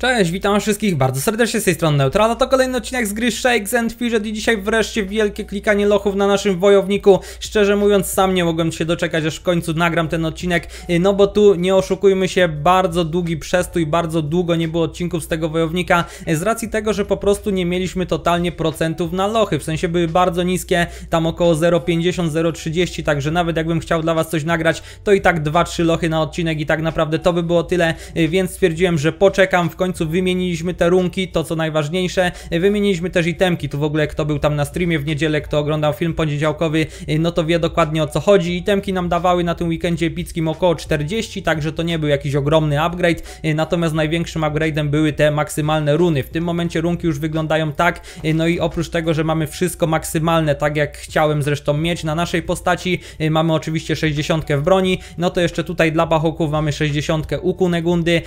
Cześć, witam wszystkich bardzo serdecznie z tej strony Neutrala, to kolejny odcinek z gry Shakes and Fidget i dzisiaj wreszcie wielkie klikanie lochów na naszym wojowniku. Szczerze mówiąc sam nie mogłem się doczekać, aż w końcu nagram ten odcinek, y, no bo tu nie oszukujmy się, bardzo długi przestój, bardzo długo nie było odcinków z tego wojownika, y, z racji tego, że po prostu nie mieliśmy totalnie procentów na lochy, w sensie były bardzo niskie, tam około 0,50, 0,30, także nawet jakbym chciał dla was coś nagrać, to i tak 2-3 lochy na odcinek i tak naprawdę to by było tyle, y, więc stwierdziłem, że poczekam w końcu końcu wymieniliśmy te runki, to co najważniejsze. Wymieniliśmy też itemki, tu w ogóle kto był tam na streamie w niedzielę, kto oglądał film poniedziałkowy, no to wie dokładnie o co chodzi. Itemki nam dawały na tym weekendzie epickim około 40, także to nie był jakiś ogromny upgrade, natomiast największym upgrade'em były te maksymalne runy. W tym momencie runki już wyglądają tak, no i oprócz tego, że mamy wszystko maksymalne, tak jak chciałem zresztą mieć na naszej postaci, mamy oczywiście 60 w broni, no to jeszcze tutaj dla bachoków mamy 60 u Kunegundy,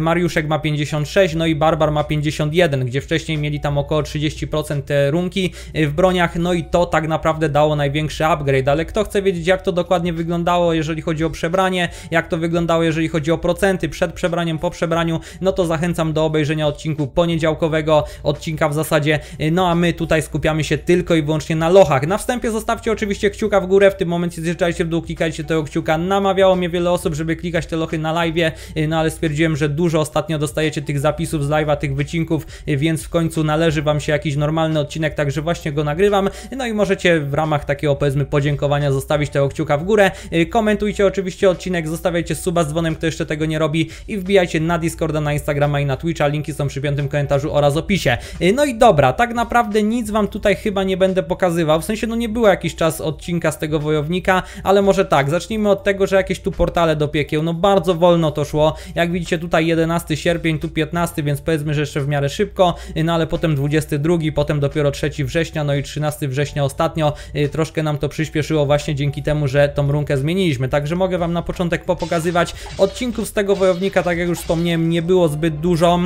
Mariuszek ma 50 56, no i Barbar ma 51, gdzie wcześniej mieli tam około 30% te runki y, w broniach, no i to tak naprawdę dało największy upgrade, ale kto chce wiedzieć jak to dokładnie wyglądało, jeżeli chodzi o przebranie, jak to wyglądało, jeżeli chodzi o procenty przed przebraniem, po przebraniu, no to zachęcam do obejrzenia odcinku poniedziałkowego, odcinka w zasadzie, y, no a my tutaj skupiamy się tylko i wyłącznie na lochach. Na wstępie zostawcie oczywiście kciuka w górę, w tym momencie zjeżdżajcie w dół, klikajcie tego kciuka, namawiało mnie wiele osób, żeby klikać te lochy na live, y, no ale stwierdziłem, że dużo ostatnio dostajecie tych zapisów z live'a, tych wycinków, więc w końcu należy Wam się jakiś normalny odcinek, także właśnie go nagrywam. No i możecie w ramach takiego powiedzmy podziękowania zostawić tego kciuka w górę. Komentujcie oczywiście odcinek, zostawiajcie suba z dzwonem, kto jeszcze tego nie robi i wbijajcie na Discorda, na Instagrama i na Twitcha, linki są przy piątym komentarzu oraz opisie. No i dobra, tak naprawdę nic Wam tutaj chyba nie będę pokazywał, w sensie no nie było jakiś czas odcinka z tego wojownika, ale może tak, zacznijmy od tego, że jakieś tu portale do piekieł, no bardzo wolno to szło, jak widzicie tutaj 11 sierpień, tu 15, więc powiedzmy, że jeszcze w miarę szybko, no ale potem 22, potem dopiero 3 września, no i 13 września ostatnio. Y, troszkę nam to przyspieszyło właśnie dzięki temu, że tą runkę zmieniliśmy. Także mogę Wam na początek popokazywać odcinków z tego wojownika, tak jak już wspomniałem, nie było zbyt dużo.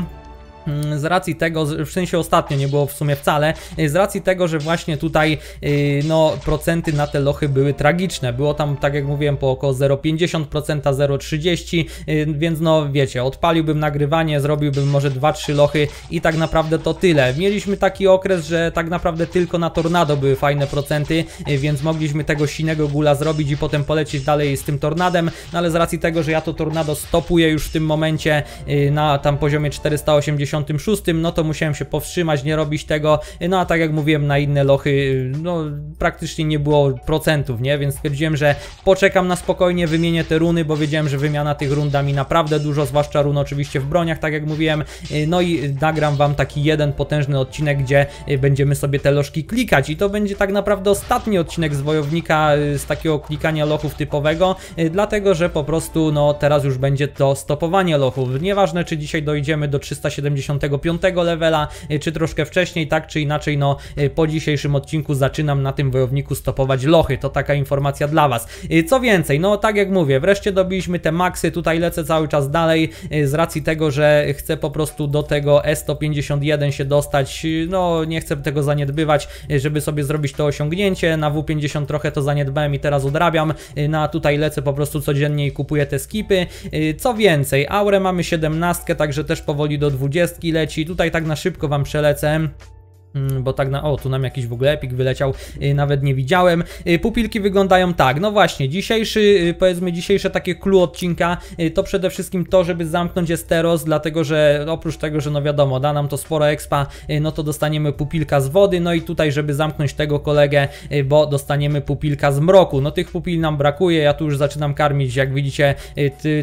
Mm, z racji tego, w sensie ostatnio nie było w sumie wcale, y, z racji tego, że właśnie tutaj y, no procenty na te lochy były tragiczne. Było tam, tak jak mówiłem, po około 0,50%, 0,30%, y, więc no wiecie, odpaliłbym nagrywanie, zrobiłbym może 2-3 lochy i tak naprawdę to tyle. Mieliśmy taki okres, że tak naprawdę tylko na tornado były fajne procenty, więc mogliśmy tego sinego gula zrobić i potem polecieć dalej z tym tornadem, no ale z racji tego, że ja to tornado stopuję już w tym momencie na tam poziomie 480 96, no to musiałem się powstrzymać, nie robić tego, no a tak jak mówiłem na inne lochy, no praktycznie nie było procentów, nie, więc stwierdziłem, że poczekam na spokojnie, wymienię te runy, bo wiedziałem, że wymiana tych run da mi naprawdę dużo, zwłaszcza run oczywiście w broniach, tak jak mówiłem, no i nagram wam taki jeden potężny odcinek, gdzie będziemy sobie te lożki klikać. I to będzie tak naprawdę ostatni odcinek z Wojownika z takiego klikania lochów typowego, dlatego, że po prostu no teraz już będzie to stopowanie lochów, nieważne czy dzisiaj dojdziemy do 370 75 levela, y, czy troszkę wcześniej, tak czy inaczej, no y, po dzisiejszym odcinku zaczynam na tym wojowniku stopować lochy, to taka informacja dla Was. Y, co więcej, no tak jak mówię, wreszcie dobiliśmy te maksy, tutaj lecę cały czas dalej, z racji tego, że chcę po prostu do tego E151 się dostać, no nie chcę tego zaniedbywać, żeby sobie zrobić to osiągnięcie, na W50 trochę to zaniedbałem i teraz odrabiam, no a tutaj lecę po prostu codziennie i kupuję te skipy. Co więcej, aurę mamy 17, także też powoli do 20, leci. Tutaj tak na szybko Wam przelecę. Mm, bo tak na... O, tu nam jakiś w ogóle epik wyleciał, y, nawet nie widziałem. Y, pupilki wyglądają tak, no właśnie, dzisiejszy, y, powiedzmy dzisiejsze takie clue odcinka, to przede wszystkim to, żeby zamknąć Esteros, dlatego że oprócz tego, że no wiadomo, da nam to sporo expa, no to dostaniemy pupilka z wody, no i tutaj, żeby zamknąć tego kolegę, bo dostaniemy pupilka z mroku. No tych pupil nam brakuje, ja tu już zaczynam karmić, jak widzicie,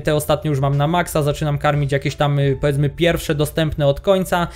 te ostatnie już mam na maksa, zaczynam karmić jakieś tam, powiedzmy, pierwsze dostępne od końca,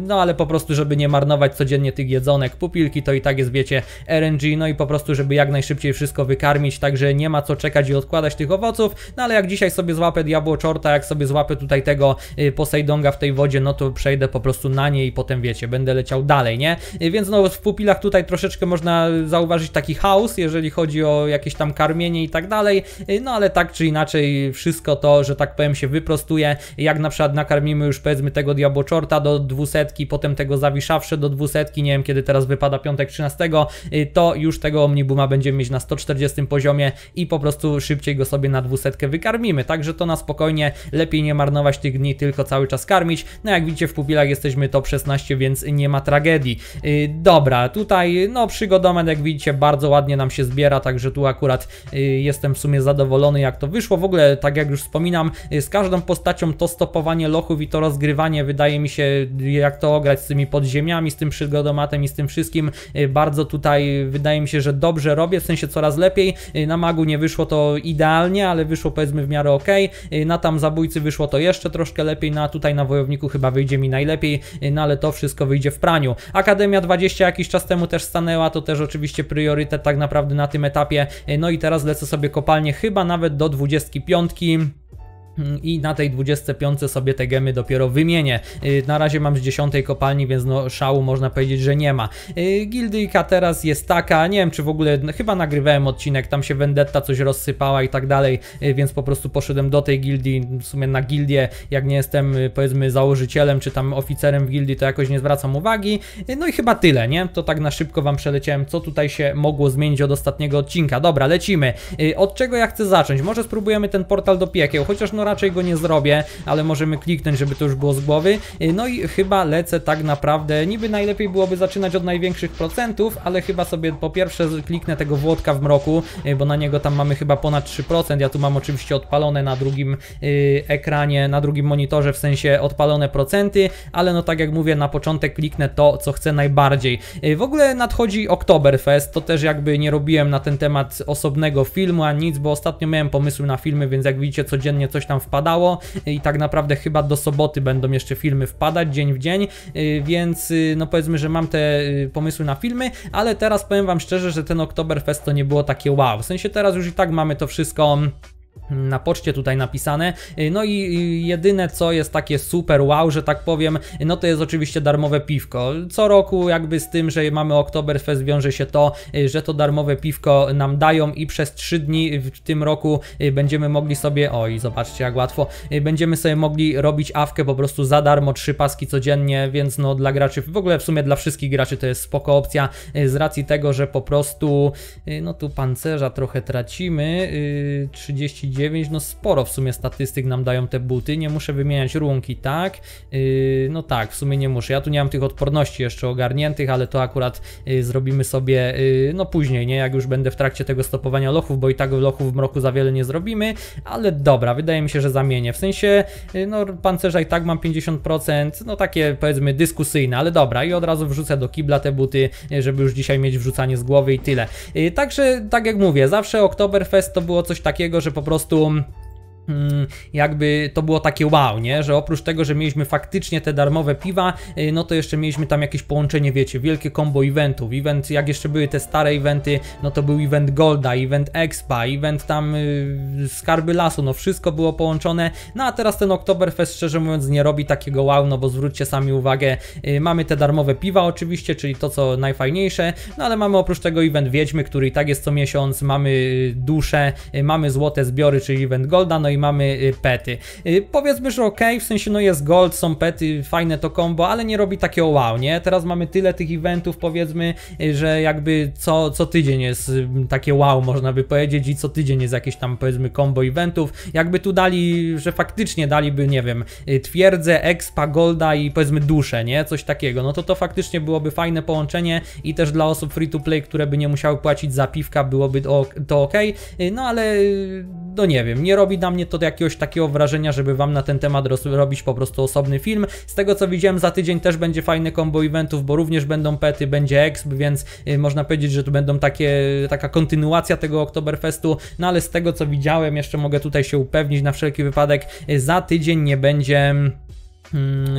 no ale po prostu, żeby nie marnować codziennie tych jedzonek, pupilki to i tak jest wiecie RNG, no i po prostu żeby jak najszybciej wszystko wykarmić, także nie ma co czekać i odkładać tych owoców, no ale jak dzisiaj sobie złapę diabło czorta, jak sobie złapę tutaj tego y, Poseidonga w tej wodzie, no to przejdę po prostu na nie i potem wiecie, będę leciał dalej, nie? Y, więc no w pupilach tutaj troszeczkę można zauważyć taki chaos, jeżeli chodzi o jakieś tam karmienie i tak dalej, y, no ale tak czy inaczej wszystko to, że tak powiem się wyprostuje, jak na przykład nakarmimy już powiedzmy tego diabłoczorta do dwusetki, potem tego zawiszawsze do 200, nie wiem kiedy teraz wypada piątek 13, y, to już tego Omnibuma będziemy mieć na 140 poziomie i po prostu szybciej go sobie na 200 wykarmimy, także to na spokojnie, lepiej nie marnować tych dni, tylko cały czas karmić, no jak widzicie w pupilach jesteśmy top 16, więc nie ma tragedii. Y, dobra, tutaj no przygodomet jak widzicie bardzo ładnie nam się zbiera, także tu akurat y, jestem w sumie zadowolony jak to wyszło, w ogóle tak jak już wspominam, z każdą postacią to stopowanie lochów i to rozgrywanie wydaje mi się jak to ograć z tymi podziemiami, z tym przygodomatem i z tym wszystkim, bardzo tutaj wydaje mi się, że dobrze robię, w sensie coraz lepiej, na magu nie wyszło to idealnie, ale wyszło powiedzmy w miarę ok. Na tam zabójcy wyszło to jeszcze troszkę lepiej, no a tutaj na wojowniku chyba wyjdzie mi najlepiej, no ale to wszystko wyjdzie w praniu. Akademia 20 jakiś czas temu też stanęła, to też oczywiście priorytet tak naprawdę na tym etapie. No i teraz lecę sobie kopalnie chyba nawet do 25. I na tej 25 sobie te gemy dopiero wymienię. Y, na razie mam z 10 kopalni, więc no szału można powiedzieć, że nie ma. Y, gildyjka teraz jest taka, nie wiem czy w ogóle, chyba nagrywałem odcinek, tam się Vendetta coś rozsypała i tak dalej, y, więc po prostu poszedłem do tej gildii, w sumie na gildię, jak nie jestem powiedzmy założycielem czy tam oficerem w gildii, to jakoś nie zwracam uwagi. No i chyba tyle, nie? To tak na szybko wam przeleciałem, co tutaj się mogło zmienić od ostatniego odcinka. Dobra, lecimy. Od czego ja chcę zacząć? Może spróbujemy ten portal do piekieł, chociaż no no raczej go nie zrobię, ale możemy kliknąć, żeby to już było z głowy. Y, no i chyba lecę tak naprawdę, niby najlepiej byłoby zaczynać od największych procentów, ale chyba sobie po pierwsze kliknę tego Włodka w mroku, y, bo na niego tam mamy chyba ponad 3%, ja tu mam oczywiście odpalone na drugim yy, ekranie, na drugim monitorze, w sensie odpalone procenty, ale no tak jak mówię, na początek kliknę to, co chcę najbardziej. W ogóle nadchodzi Oktoberfest, to też jakby nie robiłem na ten temat osobnego filmu, a nic, bo ostatnio miałem pomysły na filmy, więc jak widzicie codziennie coś tam tam wpadało i tak naprawdę chyba do soboty będą jeszcze filmy wpadać dzień w dzień, y, więc y, no powiedzmy, że mam te y, pomysły na filmy, ale teraz powiem wam szczerze, że ten Oktoberfest to nie było takie wow, w sensie teraz już i tak mamy to wszystko na poczcie tutaj napisane. No i jedyne co jest takie super wow, że tak powiem, no to jest oczywiście darmowe piwko. Co roku jakby z tym, że mamy Oktoberfest wiąże się to, że to darmowe piwko nam dają i przez 3 dni w tym roku będziemy mogli sobie, oj zobaczcie jak łatwo, będziemy sobie mogli robić awkę po prostu za darmo, trzy paski codziennie, więc no dla graczy, w ogóle w sumie dla wszystkich graczy to jest spoko opcja z racji tego, że po prostu, no tu pancerza trochę tracimy, 39 9, no sporo w sumie statystyk nam dają te buty, nie muszę wymieniać runki, tak? Yy, no tak, w sumie nie muszę, ja tu nie mam tych odporności jeszcze ogarniętych, ale to akurat yy, zrobimy sobie, yy, no później, nie? Jak już będę w trakcie tego stopowania lochów, bo i tak lochów w mroku za wiele nie zrobimy, ale dobra, wydaje mi się, że zamienię, w sensie, yy, no pancerza i tak mam 50%, no takie powiedzmy dyskusyjne, ale dobra, i od razu wrzucę do kibla te buty, yy, żeby już dzisiaj mieć wrzucanie z głowy i tyle. Yy, także, tak jak mówię, zawsze Oktoberfest to było coś takiego, że po prostu prostu jakby to było takie wow, nie? Że oprócz tego, że mieliśmy faktycznie te darmowe piwa, y, no to jeszcze mieliśmy tam jakieś połączenie, wiecie, wielkie combo eventów. Event, jak jeszcze były te stare eventy, no to był event Golda, event Expa, event tam yy, Skarby Lasu, no wszystko było połączone. No a teraz ten Oktoberfest, szczerze mówiąc, nie robi takiego wow, no bo zwróćcie sami uwagę, yy, mamy te darmowe piwa oczywiście, czyli to co najfajniejsze, no ale mamy oprócz tego event Wiedźmy, który i tak jest co miesiąc, mamy dusze, yy, mamy złote zbiory, czyli event Golda, no i mamy y, pety. Y, powiedzmy, że ok, w sensie no jest gold, są pety, fajne to combo, ale nie robi takiego wow, nie? Teraz mamy tyle tych eventów, powiedzmy, y, że jakby co, co tydzień jest takie wow, można by powiedzieć, i co tydzień jest jakieś tam, powiedzmy, combo eventów. Jakby tu dali, że faktycznie daliby, nie wiem, twierdzę, expa, golda i powiedzmy duszę, nie? Coś takiego, no to to faktycznie byłoby fajne połączenie i też dla osób free to play, które by nie musiały płacić za piwka, byłoby to ok, no ale no nie wiem, nie robi na mnie to jakiegoś takiego wrażenia, żeby wam na ten temat robić po prostu osobny film. Z tego co widziałem za tydzień też będzie fajny combo eventów, bo również będą pety, będzie exp, więc y, można powiedzieć, że tu będą takie, taka kontynuacja tego Oktoberfestu, no ale z tego co widziałem, jeszcze mogę tutaj się upewnić na wszelki wypadek, y, za tydzień nie będzie Hmm,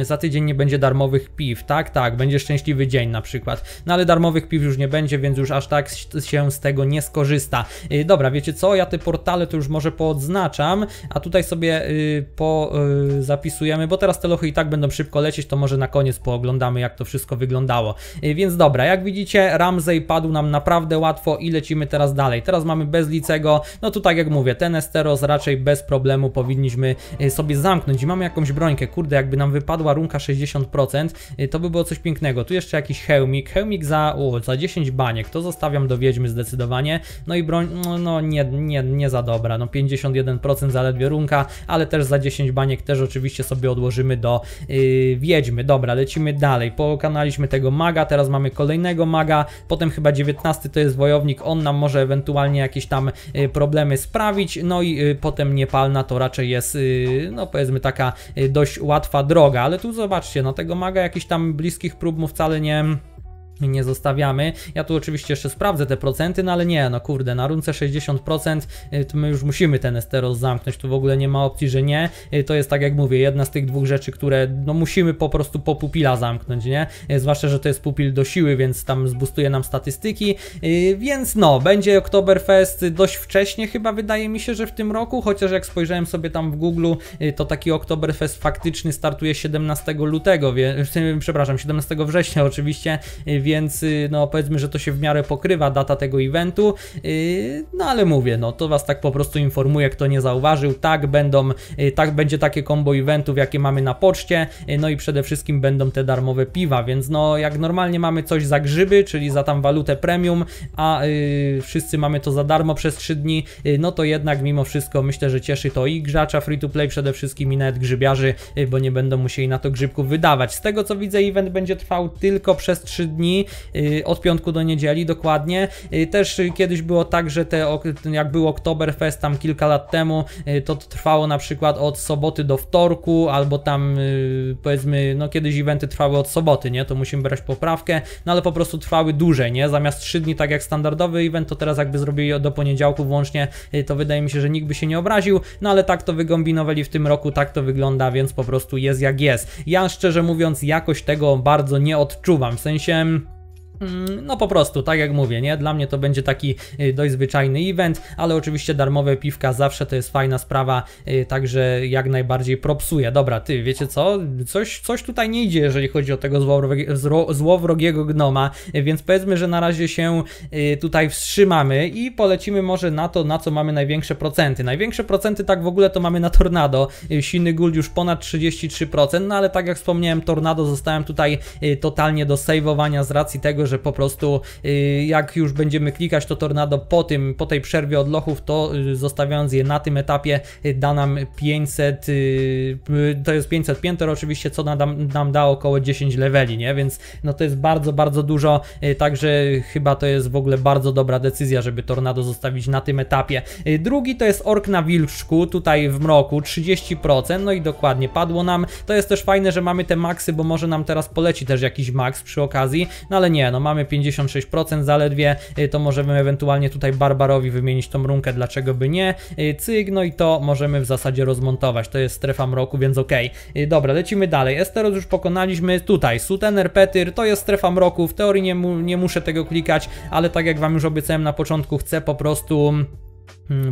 za tydzień nie będzie darmowych piw, tak? Tak, będzie szczęśliwy dzień na przykład. No ale darmowych piw już nie będzie, więc już aż tak się z tego nie skorzysta. Yy, dobra, wiecie co? Ja te portale to już może poodznaczam, a tutaj sobie yy, po yy, zapisujemy, bo teraz te lochy i tak będą szybko lecieć, to może na koniec pooglądamy jak to wszystko wyglądało. Y, więc dobra, jak widzicie Ramsey padł nam naprawdę łatwo i lecimy teraz dalej. Teraz mamy bezlicego, no tu tak jak mówię, ten Esteros raczej bez problemu powinniśmy y, sobie zamknąć i mamy jakąś brońkę, kurde jakby nam wypadła runka 60%, y, to by było coś pięknego. Tu jeszcze jakiś hełmik, hełmik za, o, za 10 baniek, to zostawiam do wiedźmy zdecydowanie. No i broń, no, no nie, nie, nie za dobra, no 51% zaledwie runka, ale też za 10 baniek też oczywiście sobie odłożymy do yy, wiedźmy. Dobra, lecimy dalej. Pokonaliśmy tego maga, teraz mamy kolejnego maga, potem chyba 19 to jest wojownik, on nam może ewentualnie jakieś tam yy, problemy sprawić, no i yy, potem niepalna to raczej jest, yy, no powiedzmy taka yy, dość łatwa droga, ale tu zobaczcie, no tego maga jakichś tam bliskich prób mu wcale nie nie zostawiamy. Ja tu oczywiście jeszcze sprawdzę te procenty, no ale nie, no kurde, na runce 60% y, to my już musimy ten Esteros zamknąć, tu w ogóle nie ma opcji, że nie. Y, to jest tak jak mówię, jedna z tych dwóch rzeczy, które no musimy po prostu po pupila zamknąć, nie? Y, zwłaszcza, że to jest pupil do siły, więc tam zbustuje nam statystyki, więc no, będzie Oktoberfest dość wcześnie chyba wydaje mi się, że w tym roku, chociaż jak spojrzałem sobie tam w Google, to taki Oktoberfest faktyczny startuje 17 lutego, wie, przepraszam, 17 września oczywiście, więc y, no powiedzmy, że to się w miarę pokrywa data tego eventu, y, no ale mówię, no to was tak po prostu informuję, kto nie zauważył, tak będą, y, tak będzie takie combo eventów, jakie mamy na poczcie, no i przede wszystkim będą te darmowe piwa, więc no jak normalnie mamy coś za grzyby, czyli za tam walutę premium, a wszyscy mamy to za darmo przez 3 dni, no to jednak mimo wszystko myślę, że cieszy to i grzacza free to play przede wszystkim i nawet grzybiarzy, bo nie będą musieli na to grzybków wydawać. Z tego co widzę event będzie trwał tylko przez 3 dni, Y, od piątku do niedzieli dokładnie. Y, też kiedyś było tak, że te, jak był Oktoberfest tam kilka lat temu, y, to trwało na przykład od soboty do wtorku, albo tam powiedzmy, no kiedyś eventy trwały od soboty, nie? To musimy brać poprawkę, no ale po prostu trwały dłużej, nie? Zamiast 3 dni, tak jak standardowy event, to teraz jakby zrobili do poniedziałku włącznie, to wydaje mi się, że nikt by się nie obraził, no ale tak to wygombinowali w tym roku, tak to wygląda, więc po prostu jest jak jest. Ja szczerze mówiąc jakoś tego bardzo nie odczuwam, w sensie Mm, no po prostu, tak jak mówię, nie? Dla mnie to będzie taki y, dość zwyczajny event, ale oczywiście darmowe piwka zawsze to jest fajna sprawa, y, także jak najbardziej propsuje. Dobra, ty, wiecie co? Coś, coś tutaj nie idzie, jeżeli chodzi o tego złowrogiego, gnoma, y, więc powiedzmy, że na razie się tutaj wstrzymamy i polecimy może na to, na co mamy największe procenty. Największe procenty tak w ogóle to mamy na Tornado, silny gold już ponad 33%, no ale tak jak wspomniałem, Tornado zostałem tutaj totalnie do saveowania z racji tego, że po prostu y, jak już będziemy klikać to tornado po tym, po tej przerwie od lochów, to y, zostawiając je na tym etapie y, da nam 500, to jest 500 pięter oczywiście, co nam, nam da około 10 leveli, nie? Więc no to jest bardzo, bardzo dużo, także chyba to jest w ogóle bardzo dobra decyzja, żeby tornado zostawić na tym etapie. Drugi to jest ork na wilczku, tutaj w mroku, 30%, no i dokładnie padło nam. To jest też fajne, że mamy te maksy, bo może nam teraz poleci też jakiś maks przy okazji, no ale nie, no mamy 56% zaledwie, y, to możemy ewentualnie tutaj Barbarowi wymienić tą runkę, dlaczego by nie, y, cyk, no i to możemy w zasadzie rozmontować, to jest strefa mroku, więc ok. Dobra, lecimy dalej, Esteros już pokonaliśmy, tutaj Sutener Petyr, to jest strefa mroku, w teorii nie, mu, nie muszę tego klikać, ale tak jak wam już obiecałem na początku, chcę po prostu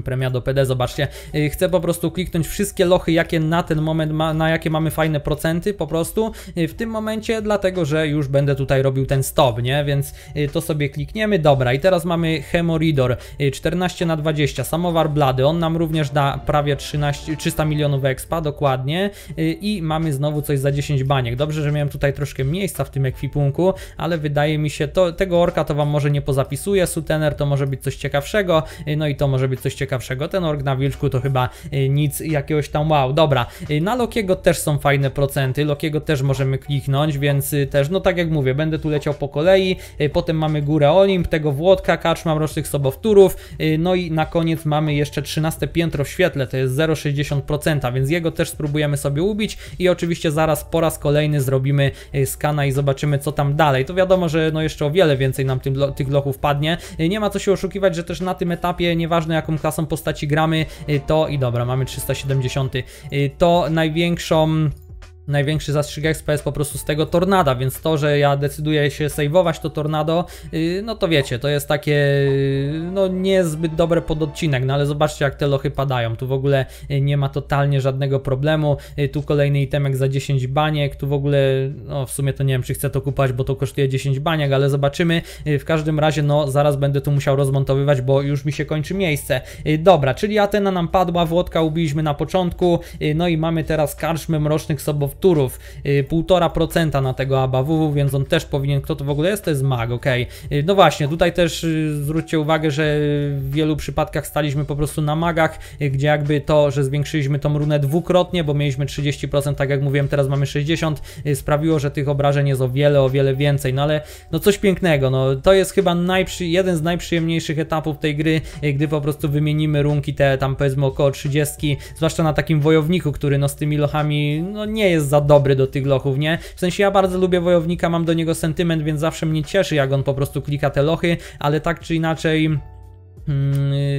premia do PD, zobaczcie. Y, chcę po prostu kliknąć wszystkie lochy, jakie na ten moment, ma, na jakie mamy fajne procenty po prostu y, w tym momencie, dlatego że już będę tutaj robił ten stop, nie? Więc y, to sobie klikniemy. Dobra, i teraz mamy Hemoridor 14 na 20, samowar blady, on nam również da prawie 13, 300 milionów expa, dokładnie. I mamy znowu coś za 10 baniek. Dobrze, że miałem tutaj troszkę miejsca w tym ekwipunku, ale wydaje mi się, to tego orka to wam może nie pozapisuję, Sutener to może być coś ciekawszego, no i to może być coś ciekawszego. Ten org na wilczku to chyba y, nic jakiegoś tam wow. Dobra, y, na Lokiego też są fajne procenty, Lokiego też możemy kliknąć, więc y, też, no tak jak mówię, będę tu leciał po kolei, potem mamy Górę Olimp, tego Włodka, Kaczma, Mrocznych Sobowtórów, no i na koniec mamy jeszcze 13 piętro w świetle, to jest 0,60%, więc jego też spróbujemy sobie ubić i oczywiście zaraz po raz kolejny zrobimy skana i zobaczymy co tam dalej. To wiadomo, że no jeszcze o wiele więcej nam tym, tych lochów padnie. Nie ma co się oszukiwać, że też na tym etapie, nieważne jaką klasą postaci gramy, y, to i dobra, mamy 370, y, to największą największy zastrzyk expa jest po prostu z tego tornada, więc to, że ja decyduję się saveować to tornado, y, no to wiecie, to jest takie y, no niezbyt dobre pododcinek, no ale zobaczcie jak te lochy padają, tu w ogóle y, nie ma totalnie żadnego problemu, tu kolejny itemek za 10 baniek, tu w ogóle, no w sumie to nie wiem czy chcę to kupować, bo to kosztuje 10 baniek, ale zobaczymy, w każdym razie no zaraz będę tu musiał rozmontowywać, bo już mi się kończy miejsce. Dobra, czyli Atena nam padła, Włodka ubiliśmy na początku, no i mamy teraz karczmy mrocznych sobowtórów turów, y, 1,5% na tego ABAWW, więc on też powinien, kto to w ogóle jest? To jest mag. Y, No właśnie, tutaj też y, zwróćcie uwagę, że w wielu przypadkach staliśmy po prostu na magach, y, gdzie jakby to, że zwiększyliśmy tą runę dwukrotnie, bo mieliśmy 30%, tak jak mówiłem, teraz mamy 60%, y, sprawiło, że tych obrażeń jest o wiele, o wiele więcej, no ale no coś pięknego, no to jest chyba najprzy, jeden z najprzyjemniejszych etapów tej gry, y, gdy po prostu wymienimy runki te tam powiedzmy około 30, zwłaszcza na takim wojowniku, który no z tymi lochami no nie jest za dobry do tych lochów, nie? W sensie ja bardzo lubię wojownika, mam do niego sentyment, więc zawsze mnie cieszy jak on po prostu klika te lochy, ale tak czy inaczej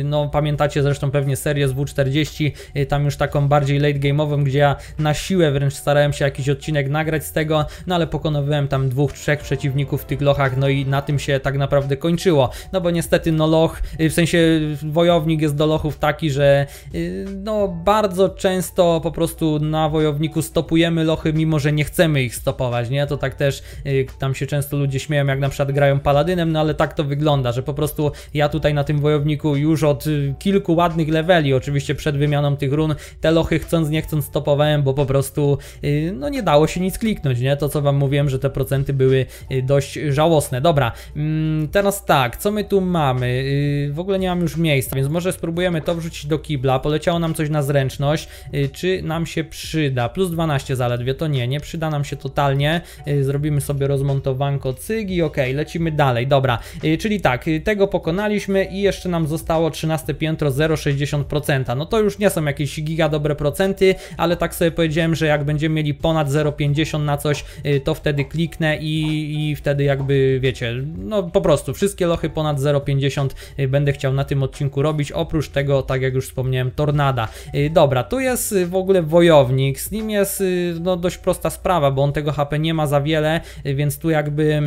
No, pamiętacie zresztą pewnie serię z W40, y, tam już taką bardziej late game'ową, gdzie ja na siłę wręcz starałem się jakiś odcinek nagrać z tego, no ale pokonywałem tam dwóch, trzech przeciwników w tych lochach, no i na tym się tak naprawdę kończyło. No bo niestety, no loch, y, w sensie wojownik jest do lochów taki, że y, no bardzo często po prostu na wojowniku stopujemy lochy, mimo że nie chcemy ich stopować, nie? To tak też y, tam się często ludzie śmieją, jak na przykład grają paladynem, no ale tak to wygląda, że po prostu ja tutaj na tym wojowniku już od y, kilku ładnych leveli, oczywiście przed wymianą tych run, te lochy chcąc nie chcąc stopowałem, bo po prostu y, no nie dało się nic kliknąć, nie? To co wam mówiłem, że te procenty były y, dość żałosne. Dobra, mm, teraz tak, co my tu mamy? W ogóle nie mam już miejsca, więc może spróbujemy to wrzucić do kibla. Poleciało nam coś na zręczność. Czy nam się przyda? Plus 12 zaledwie, to nie, nie przyda nam się totalnie. Zrobimy sobie rozmontowanko cygi, ok, lecimy dalej, dobra. Czyli tak, tego pokonaliśmy i jeszcze nam zostało 13 piętro 0,60%. No to już nie są jakieś giga dobre procenty, ale tak sobie powiedziałem, że jak będziemy mieli ponad 0,50 na coś, y, to wtedy kliknę i, i wtedy jakby wiecie, no po prostu wszystkie lochy ponad 0,50 y, będę chciał na tym odcinku robić. Oprócz tego, tak jak już wspomniałem, tornada. Y, Dobra, tu jest w ogóle wojownik, z nim jest no, dość prosta sprawa, bo on tego HP nie ma za wiele, więc tu jakby.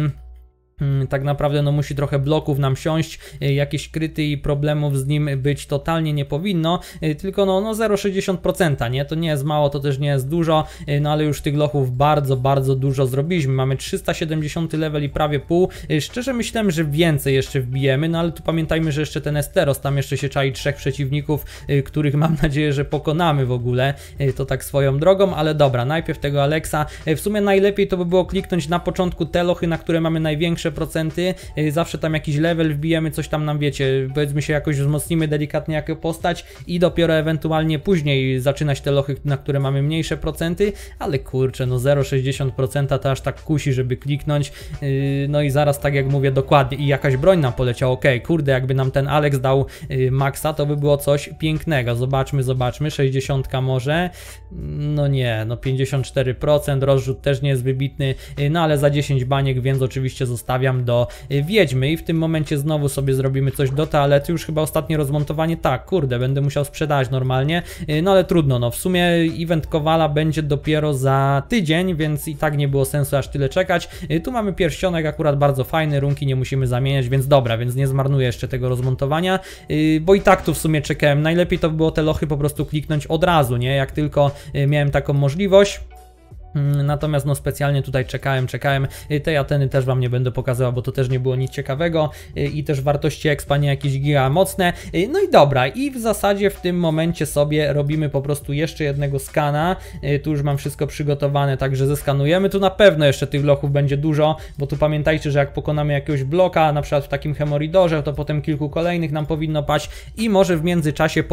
Mm, tak naprawdę no musi trochę bloków nam siąść, y, jakieś kryty i problemów z nim być totalnie nie powinno, y, tylko no, no 0,60%, nie? To nie jest mało, to też nie jest dużo, y, no ale już tych lochów bardzo, bardzo dużo zrobiliśmy. Mamy 370 level i prawie pół. Szczerze myślałem, że więcej jeszcze wbijemy, no ale tu pamiętajmy, że jeszcze ten Esteros, tam jeszcze się czai trzech przeciwników, których mam nadzieję, że pokonamy w ogóle, to tak swoją drogą, ale dobra, najpierw tego Alexa. W sumie najlepiej to by było kliknąć na początku te lochy, na które mamy największe procenty, y, zawsze tam jakiś level wbijemy, coś tam nam wiecie, powiedzmy się jakoś wzmocnimy delikatnie jako postać i dopiero ewentualnie później zaczynać te lochy, na które mamy mniejsze procenty, ale kurczę, no 0,60% to aż tak kusi, żeby kliknąć, Yy, no i zaraz tak jak mówię dokładnie i jakaś broń nam poleciała, okej, kurde, jakby nam ten Alex dał yy, maksa, to by było coś pięknego, zobaczmy, zobaczmy, 60 może, no nie, no 54%, rozrzut też nie jest wybitny, no ale za 10 baniek, więc oczywiście zostawiam do yy, Wiedźmy. I w tym momencie znowu sobie zrobimy coś do toalety, już chyba ostatnie rozmontowanie, tak, kurde, będę musiał sprzedać normalnie, yy, no ale trudno, no. W sumie event Kowala będzie dopiero za tydzień, więc i tak nie było sensu aż tyle czekać, Yy, tu mamy pierścionek akurat bardzo fajny, runki nie musimy zamieniać, więc dobra, więc nie zmarnuję jeszcze tego rozmontowania, bo i tak tu w sumie czekałem, najlepiej to by było te lochy po prostu kliknąć od razu, nie, jak tylko miałem taką możliwość. Mm, Natomiast no specjalnie tutaj czekałem, czekałem. Y, Tej Ateny też wam nie będę pokazywał, bo to też nie było nic ciekawego y, i też wartości expa nie jakieś giga mocne. Y, No i dobra, i w zasadzie w tym momencie sobie robimy po prostu jeszcze jednego skana. Tu już mam wszystko przygotowane, także zeskanujemy. Tu na pewno jeszcze tych lochów będzie dużo, bo tu pamiętajcie, że jak pokonamy jakiegoś bloka, na przykład w takim hemoridorze, to potem kilku kolejnych nam powinno paść i może w międzyczasie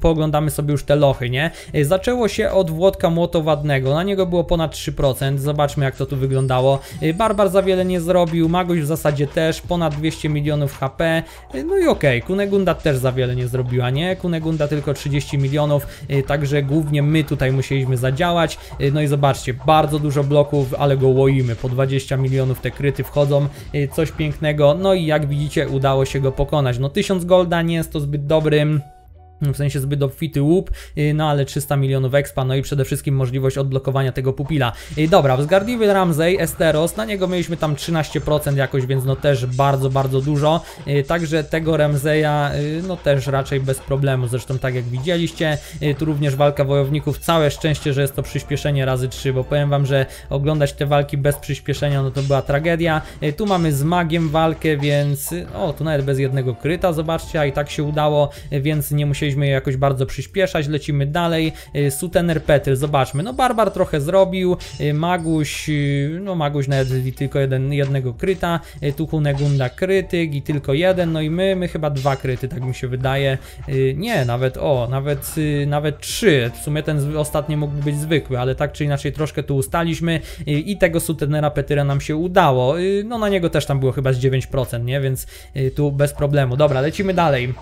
pooglądamy sobie już te lochy, nie? Zaczęło się od Włodka Młotowadnego, na niego było ponad 3%, zobaczmy jak to tu wyglądało. Y, Barbar za wiele nie zrobił, Magoś w zasadzie też, ponad 200 milionów HP, Y, no i okej, Kunegunda też za wiele nie zrobiła, nie? Kunegunda tylko 30 milionów, y, także głównie my tutaj musieliśmy zadziałać, no i zobaczcie, bardzo dużo bloków, ale go łoimy, po 20 milionów te kryty wchodzą, coś pięknego, no i jak widzicie udało się go pokonać, no 1000 golda nie jest to zbyt dobrym w sensie zbyt obfity łup, yy, no ale 300 milionów expa, no i przede wszystkim możliwość odblokowania tego pupila. Yy, Dobra, wzgardliwy Ramsey, Esteros, na niego mieliśmy tam 13% jakoś, więc no też bardzo, bardzo dużo, Yy, także tego Ramseya, no też raczej bez problemu, zresztą tak jak widzieliście, tu również walka wojowników, całe szczęście, że jest to przyspieszenie razy 3, bo powiem wam, że oglądać te walki bez przyspieszenia, no to była tragedia. Tu mamy z magiem walkę, więc, o, tu nawet bez jednego kryta, zobaczcie, a i tak się udało, więc nie musieliśmy musieliśmy je jakoś bardzo przyspieszać, lecimy dalej. Y, Sutener Petyl, zobaczmy, no Barbar trochę zrobił, y, Maguś, y, no Maguś nawet tylko jeden, jednego kryta, Tuchu Negunda krytyk i tylko jeden, no i my, my chyba dwa kryty, tak mi się wydaje. Nie, nawet, o, nawet, nawet trzy, w sumie ten ostatni mógł być zwykły, ale tak czy inaczej troszkę tu ustaliśmy i tego Sutenera Petyra nam się udało. No na niego też tam było chyba z 9%, nie? Więc tu bez problemu. Dobra, lecimy dalej.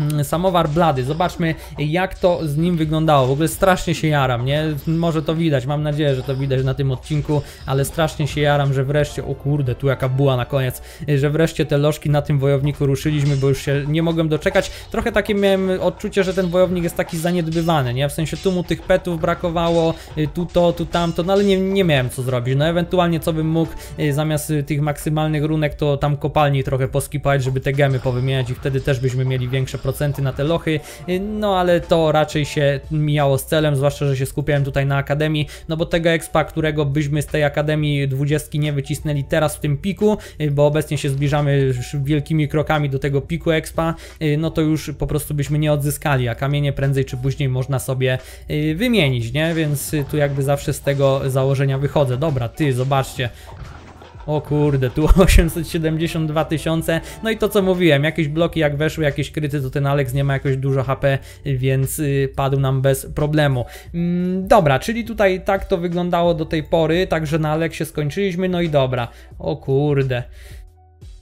Mm, Samowar blady, zobaczmy jak to z nim wyglądało. W ogóle strasznie się jaram, nie? Może to widać, mam nadzieję, że to widać na tym odcinku, ale strasznie się jaram, że wreszcie, o kurde, tu jaka była na koniec, że wreszcie te lożki na tym wojowniku ruszyliśmy, bo już się nie mogłem doczekać. Trochę takie miałem odczucie, że ten wojownik jest taki zaniedbywany, nie? W sensie tu mu tych petów brakowało, y, tu to, tu tamto, no ale nie, nie miałem co zrobić. No ewentualnie co bym mógł y, zamiast y, tych maksymalnych runek, to tam kopalni trochę poskipać, żeby te gemy powymieniać i wtedy też byśmy mieli większe procenty na te lochy, y, no ale to raczej się mijało z celem, zwłaszcza, że się skupiałem tutaj na akademii, no bo tego expa, którego byśmy z tej akademii 20 nie wycisnęli teraz w tym piku, y, bo obecnie się zbliżamy wielkimi krokami do tego piku expa, y, no to już po prostu byśmy nie odzyskali, a kamienie prędzej czy później można sobie wymienić, nie? Więc tu jakby zawsze z tego założenia wychodzę. Dobra, ty, zobaczcie, o kurde, tu 872 tysiące. No i to co mówiłem, jakieś bloki jak weszły, jakieś kryty, to ten Alex nie ma jakoś dużo HP, więc y, padł nam bez problemu. Mm, dobra, czyli tutaj tak to wyglądało do tej pory, także na Alexie skończyliśmy, no i dobra. O kurde.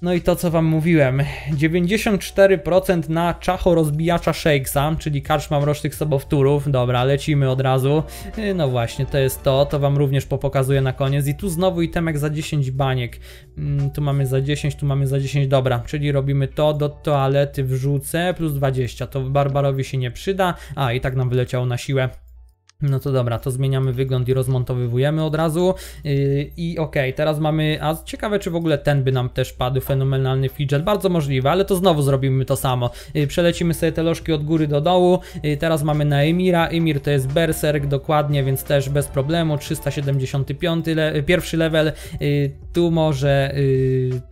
No i to co wam mówiłem, 94% na czacho rozbijacza Shakesa, czyli karczma mrocznych sobowtórów. Dobra, lecimy od razu. Yy, No właśnie, to jest to, to wam również popokazuję na koniec. I tu znowu itemek za 10 baniek. Mm, tu mamy za 10, tu mamy za 10, dobra, czyli robimy to, do toalety wrzucę, plus 20, to Barbarowi się nie przyda. A, i tak nam wyleciało na siłę. No to dobra, to zmieniamy wygląd i rozmontowywujemy od razu. Yy, I okej, teraz mamy. A ciekawe, czy w ogóle ten by nam też padł, fenomenalny fidget. Bardzo możliwe, ale to znowu zrobimy to samo. Yy, przelecimy sobie te lożki od góry do dołu. Yy, teraz mamy na Emira. Emir to jest Berserk dokładnie, więc też bez problemu. 375 le pierwszy level. Tu może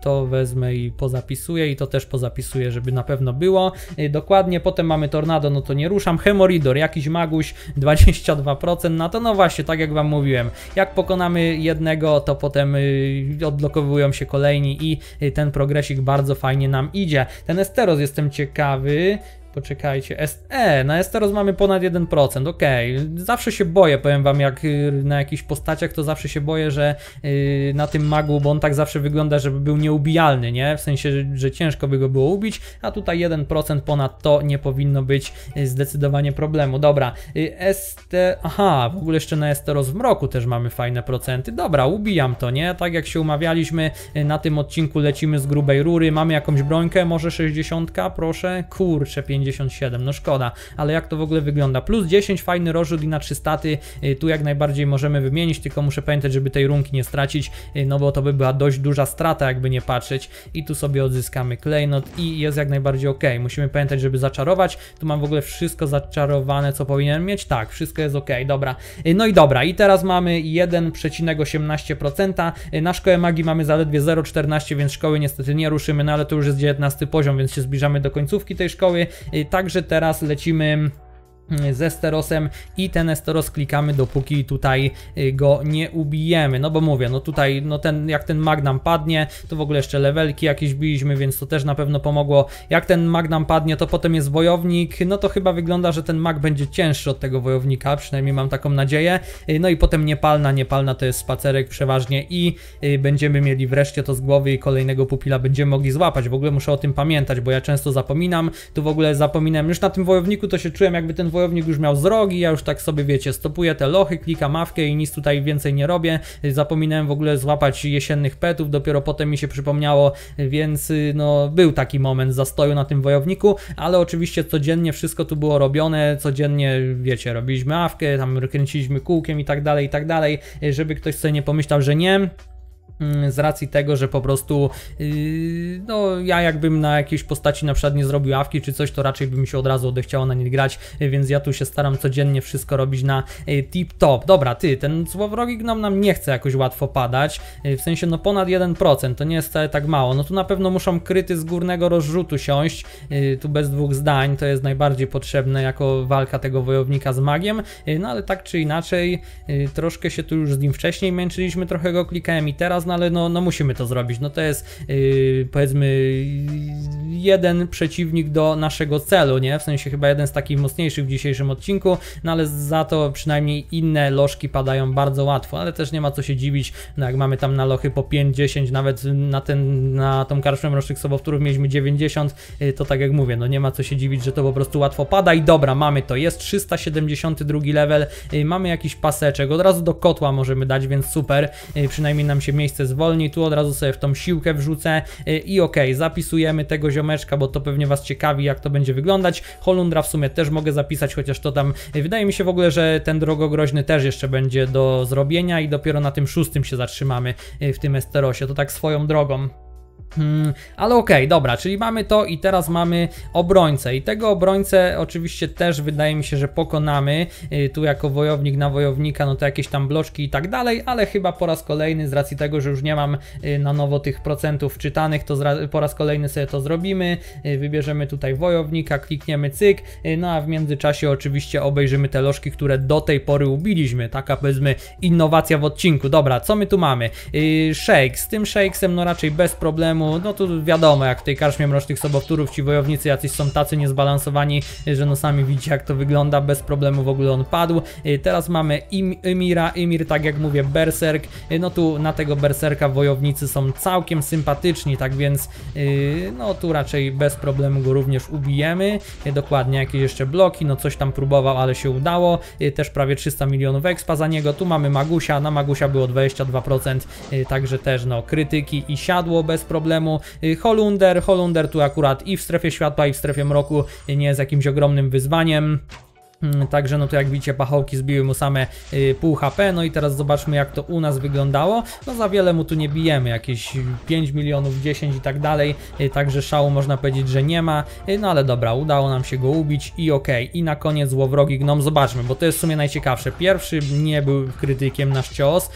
to wezmę i pozapisuję, i to też pozapisuję, żeby na pewno było. Dokładnie, potem mamy Tornado, no to nie ruszam. Hemoridor, jakiś maguś, 20 22% na to. No właśnie, tak jak Wam mówiłem, jak pokonamy jednego, to potem y, odblokowują się kolejni i y, ten progresik bardzo fajnie nam idzie. Ten Esteros jestem ciekawy. Poczekajcie, e, na Esteros mamy ponad 1%, okej. Zawsze się boję, powiem wam, jak y, na jakichś postaciach, to zawsze się boję, że y, na tym magu, bo on tak zawsze wygląda, żeby był nieubijalny, nie? W sensie, że, że ciężko by go było ubić, a tutaj 1% ponad to nie powinno być y, zdecydowanie problemu. Dobra, y, ST, aha, w ogóle jeszcze na Esteros w mroku też mamy fajne procenty. Dobra, ubijam to, nie? Tak jak się umawialiśmy, na tym odcinku lecimy z grubej rury, mamy jakąś brońkę, może 60, proszę? Kurczę, 50 57, no szkoda, ale jak to w ogóle wygląda? Plus 10, fajny rozrzut i na 300, y, tu jak najbardziej możemy wymienić, tylko muszę pamiętać, żeby tej runki nie stracić, y, no bo to by była dość duża strata, jakby nie patrzeć. I tu sobie odzyskamy klejnot i jest jak najbardziej ok. Musimy pamiętać, żeby zaczarować. Tu mam w ogóle wszystko zaczarowane, co powinienem mieć. Tak, wszystko jest ok, dobra. Y, No i dobra, i teraz mamy 1,18%. Y, Na szkołę magii mamy zaledwie 0,14, więc szkoły niestety nie ruszymy, no ale to już jest 19 poziom, więc się zbliżamy do końcówki tej szkoły. Y, Także teraz lecimy z Esterosem i ten Esteros klikamy dopóki tutaj y, go nie ubijemy, no bo mówię, no tutaj no ten, jak ten Magnam padnie, to w ogóle jeszcze levelki jakieś biliśmy, więc to też na pewno pomogło, jak ten Magnam padnie, to potem jest wojownik, no to chyba wygląda, że ten mag będzie cięższy od tego wojownika, przynajmniej mam taką nadzieję, Y, no i potem niepalna, niepalna to jest spacerek przeważnie i y, będziemy mieli wreszcie to z głowy i kolejnego pupila będziemy mogli złapać, w ogóle muszę o tym pamiętać, bo ja często zapominam, tu w ogóle zapominam, już na tym wojowniku to się czułem jakby ten wojownik już miał z rogi, ja już tak sobie wiecie, stopuję te lochy, klikam mawkę i nic tutaj więcej nie robię. Zapominałem w ogóle złapać jesiennych petów, dopiero potem mi się przypomniało, więc y, no był taki moment zastoju na tym wojowniku, ale oczywiście codziennie wszystko tu było robione, codziennie wiecie, robiliśmy mawkę, tam kręciliśmy kółkiem i tak dalej, i tak dalej, żeby ktoś sobie nie pomyślał, że nie. Mm, z racji tego, że po prostu yy, no ja jakbym na jakiejś postaci na przykład nie zrobił awki czy coś, to raczej by mi się od razu odechciało na nie grać, yy, więc ja tu się staram codziennie wszystko robić na yy, tip top. Dobra, ty, ten złowrogi gnom nam nie chce jakoś łatwo padać, w sensie no ponad 1%, to nie jest tak mało, no tu na pewno muszą kryty z górnego rozrzutu siąść, tu bez dwóch zdań, to jest najbardziej potrzebne jako walka tego wojownika z magiem, no ale tak czy inaczej, troszkę się tu już z nim wcześniej męczyliśmy, trochę go klikałem i teraz no ale no, no musimy to zrobić. No to jest yy, powiedzmy jeden przeciwnik do naszego celu, nie? W sensie chyba jeden z takich mocniejszych w dzisiejszym odcinku, no ale za to przynajmniej inne lożki padają bardzo łatwo, ale też nie ma co się dziwić, no jak mamy tam na lochy po 5-10, nawet na ten, na tą karczmę rocznych sobowtórów mieliśmy 90, yy, to tak jak mówię, no nie ma co się dziwić, że to po prostu łatwo pada i dobra, mamy to, jest 372 level, yy, mamy jakiś paseczek, od razu do kotła możemy dać, więc super, yy, przynajmniej nam się miejsce miejsce zwolni, tu od razu sobie w tą siłkę wrzucę y, i ok, zapisujemy tego ziomeczka, bo to pewnie Was ciekawi jak to będzie wyglądać. Holundra w sumie też mogę zapisać, chociaż to tam, y, wydaje mi się w ogóle, że ten drogogroźny też jeszcze będzie do zrobienia i dopiero na tym szóstym się zatrzymamy y, w tym Esterosie, to tak swoją drogą. Hmm, ale okej, okay, dobra, czyli mamy to i teraz mamy obrońcę. I tego obrońcę oczywiście też wydaje mi się, że pokonamy. Yy, tu jako wojownik na wojownika, no to jakieś tam bloczki i tak dalej, ale chyba po raz kolejny z racji tego, że już nie mam yy, na nowo tych procentów czytanych, to po raz kolejny sobie to zrobimy, yy, wybierzemy tutaj wojownika, klikniemy cyk, y, no a w międzyczasie oczywiście obejrzymy te lożki, które do tej pory ubiliśmy, taka powiedzmy innowacja w odcinku. Dobra, co my tu mamy? Y, shake, z tym shakesem no raczej bez problemu no tu wiadomo, jak w tej karczmie mrocznych sobowtórów ci wojownicy jacyś są tacy niezbalansowani, że no sami widzicie jak to wygląda, bez problemu w ogóle on padł. Y, teraz mamy Im Emira, Emir tak jak mówię berserk, y, no tu na tego berserka wojownicy są całkiem sympatyczni, tak więc y, no tu raczej bez problemu go również ubijemy. Dokładnie jakieś jeszcze bloki, no coś tam próbował, ale się udało. Też prawie 300 milionów expa za niego. Tu mamy Magusia, na Magusia było 22%, także też no krytyki i siadło bez problemu problemu. Y, Holunder, Holunder tu akurat i w strefie światła i w strefie mroku nie jest jakimś ogromnym wyzwaniem. Mm, także no to jak widzicie pachołki zbiły mu same y, pół HP, no i teraz zobaczmy jak to u nas wyglądało. No za wiele mu tu nie bijemy, jakieś 5 milionów, 10 i tak dalej, y, także szału można powiedzieć, że nie ma. No ale dobra, udało nam się go ubić i ok. I na koniec złowrogi gnom, zobaczmy, bo to jest w sumie najciekawsze. Pierwszy nie był krytykiem nasz cios,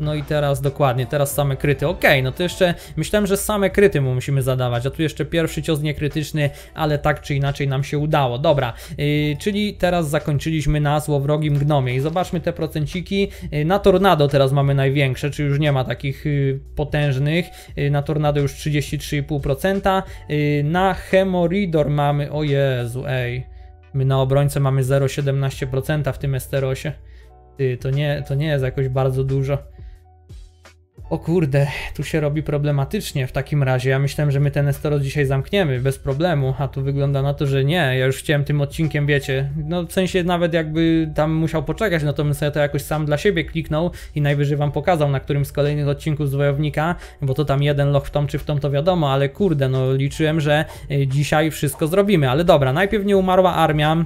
no i teraz dokładnie, teraz same kryty. Ok, no to jeszcze myślałem, że same kryty mu musimy zadawać, a tu jeszcze pierwszy cios niekrytyczny, ale tak czy inaczej nam się udało. Dobra, yy, czyli teraz zakończyliśmy na złowrogim gnomie i zobaczmy te procenciki. Yy, na tornado teraz mamy największe, czy już nie ma takich yy, potężnych. Yy, na tornado już 33,5%. Yy, na hemoridor mamy, o Jezu, ej. My na obrońcę mamy 0,17% w tym Esterosie. Ty, to nie, to nie jest jakoś bardzo dużo. O kurde, tu się robi problematycznie w takim razie. Ja myślałem, że my ten Esteros dzisiaj zamkniemy bez problemu, a tu wygląda na to, że nie. Ja już chciałem tym odcinkiem, wiecie, no w sensie nawet jakby tam musiał poczekać, no to bym sobie to jakoś sam dla siebie kliknął i najwyżej wam pokazał na którym z kolejnych odcinków z Wojownika, bo to tam jeden loch w tom czy w tom to wiadomo, ale kurde, no liczyłem, że y, dzisiaj wszystko zrobimy. Ale dobra, najpierw nie umarła armia,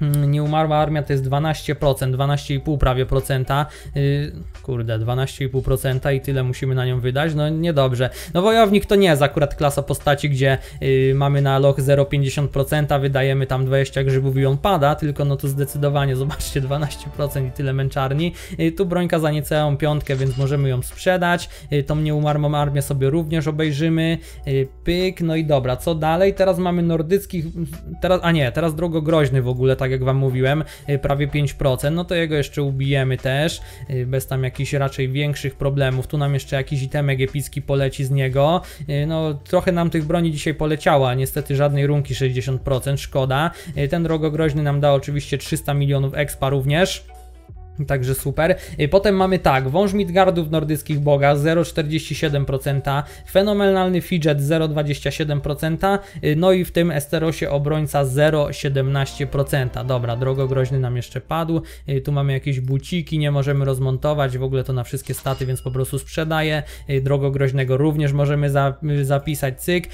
Hmm, nie umarła armia to jest 12%, 12,5 prawie procenta. Yy, kurde, 12,5% i tyle musimy na nią wydać. No niedobrze. No wojownik to nie jest akurat klasa postaci, gdzie yy, mamy na loch 0,50%, wydajemy tam 20 grzybów i on pada, tylko no to zdecydowanie, zobaczcie, 12% i tyle męczarni. Yy, tu brońka za niecałą piątkę, więc możemy ją sprzedać. Tą nieumarłą armię sobie również obejrzymy. Pyk, no i dobra, co dalej? Teraz mamy nordyckich, teraz, a nie, teraz drogogroźny w ogóle, tak tak jak wam mówiłem, y, prawie 5%, no to jego jeszcze ubijemy też, y, bez tam jakichś raczej większych problemów. Tu nam jeszcze jakiś itemek epicki poleci z niego. Y, no trochę nam tych broni dzisiaj poleciała, niestety żadnej runki 60%, szkoda. Ten drogogroźny nam da oczywiście 300 milionów expa również. Także super. Y, potem mamy tak, wąż Midgardów nordyckich boga 0,47%, fenomenalny fidget 0,27%, y, no i w tym Esterosie obrońca 0,17%. Dobra, drogogroźny nam jeszcze padł. Y, tu mamy jakieś buciki, nie możemy rozmontować, w ogóle to na wszystkie staty, więc po prostu sprzedaję. Drogogroźnego również możemy za, zapisać, cyk.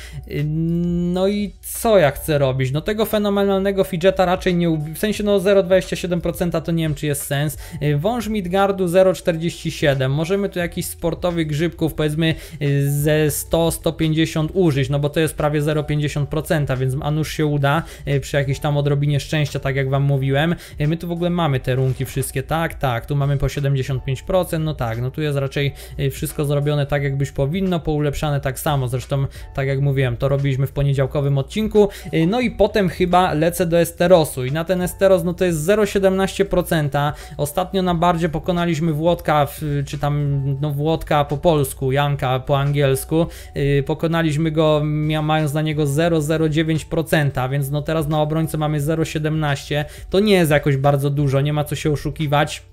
No i co ja chcę robić? No tego fenomenalnego fidgeta raczej nie, w sensie no 0,27% to nie wiem czy jest sens. Y, Wąż Midgardu 0,47. Możemy tu jakichś sportowych grzybków, powiedzmy y, ze 100-150 użyć, no bo to jest prawie 0,50%, więc a nuż się uda y, przy jakiejś tam odrobinie szczęścia, tak jak wam mówiłem. My tu w ogóle mamy te runki wszystkie, tak, tak, tu mamy po 75%, no tak, no tu jest raczej wszystko zrobione tak, jakbyś powinno, poulepszane tak samo, zresztą tak jak mówiłem, to robiliśmy w poniedziałkowym odcinku, no i potem chyba lecę do Esterosu i na ten Esteros, no to jest 0,17%, ostatnio na bardzie pokonaliśmy Włodka, czy tam, no Włodka po polsku, Janka po angielsku, y, pokonaliśmy go mając na niego 0,09%, więc no teraz na obrońcę mamy 0,17, to nie jest jakoś bardzo dużo, nie ma co się oszukiwać.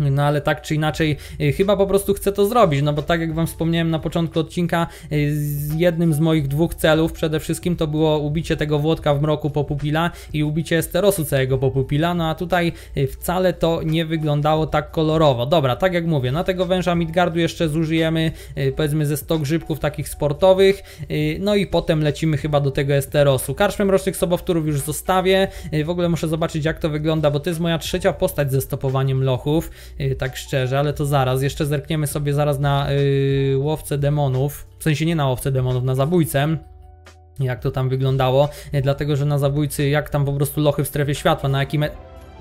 No ale tak czy inaczej, y, chyba po prostu chcę to zrobić, no bo tak jak wam wspomniałem na początku odcinka, y, jednym z moich dwóch celów przede wszystkim to było ubicie tego Włodka w mroku po pupila i ubicie Esterosu całego po pupila, no a tutaj y, wcale to nie wyglądało tak kolorowo. Dobra, tak jak mówię, na tego węża Midgardu jeszcze zużyjemy powiedzmy ze 100 grzybków takich sportowych, no i potem lecimy chyba do tego Esterosu. Karczmę Mrocznych Sobowtórów już zostawię, w ogóle muszę zobaczyć jak to wygląda, bo to jest moja trzecia postać ze stopowaniem lochów, tak szczerze, ale to zaraz, jeszcze zerkniemy sobie zaraz na y, łowcę demonów, w sensie nie na łowcę demonów, na zabójcę, jak to tam wyglądało, y, dlatego że na zabójcy, jak tam po prostu lochy w strefie światła, na jakim... E...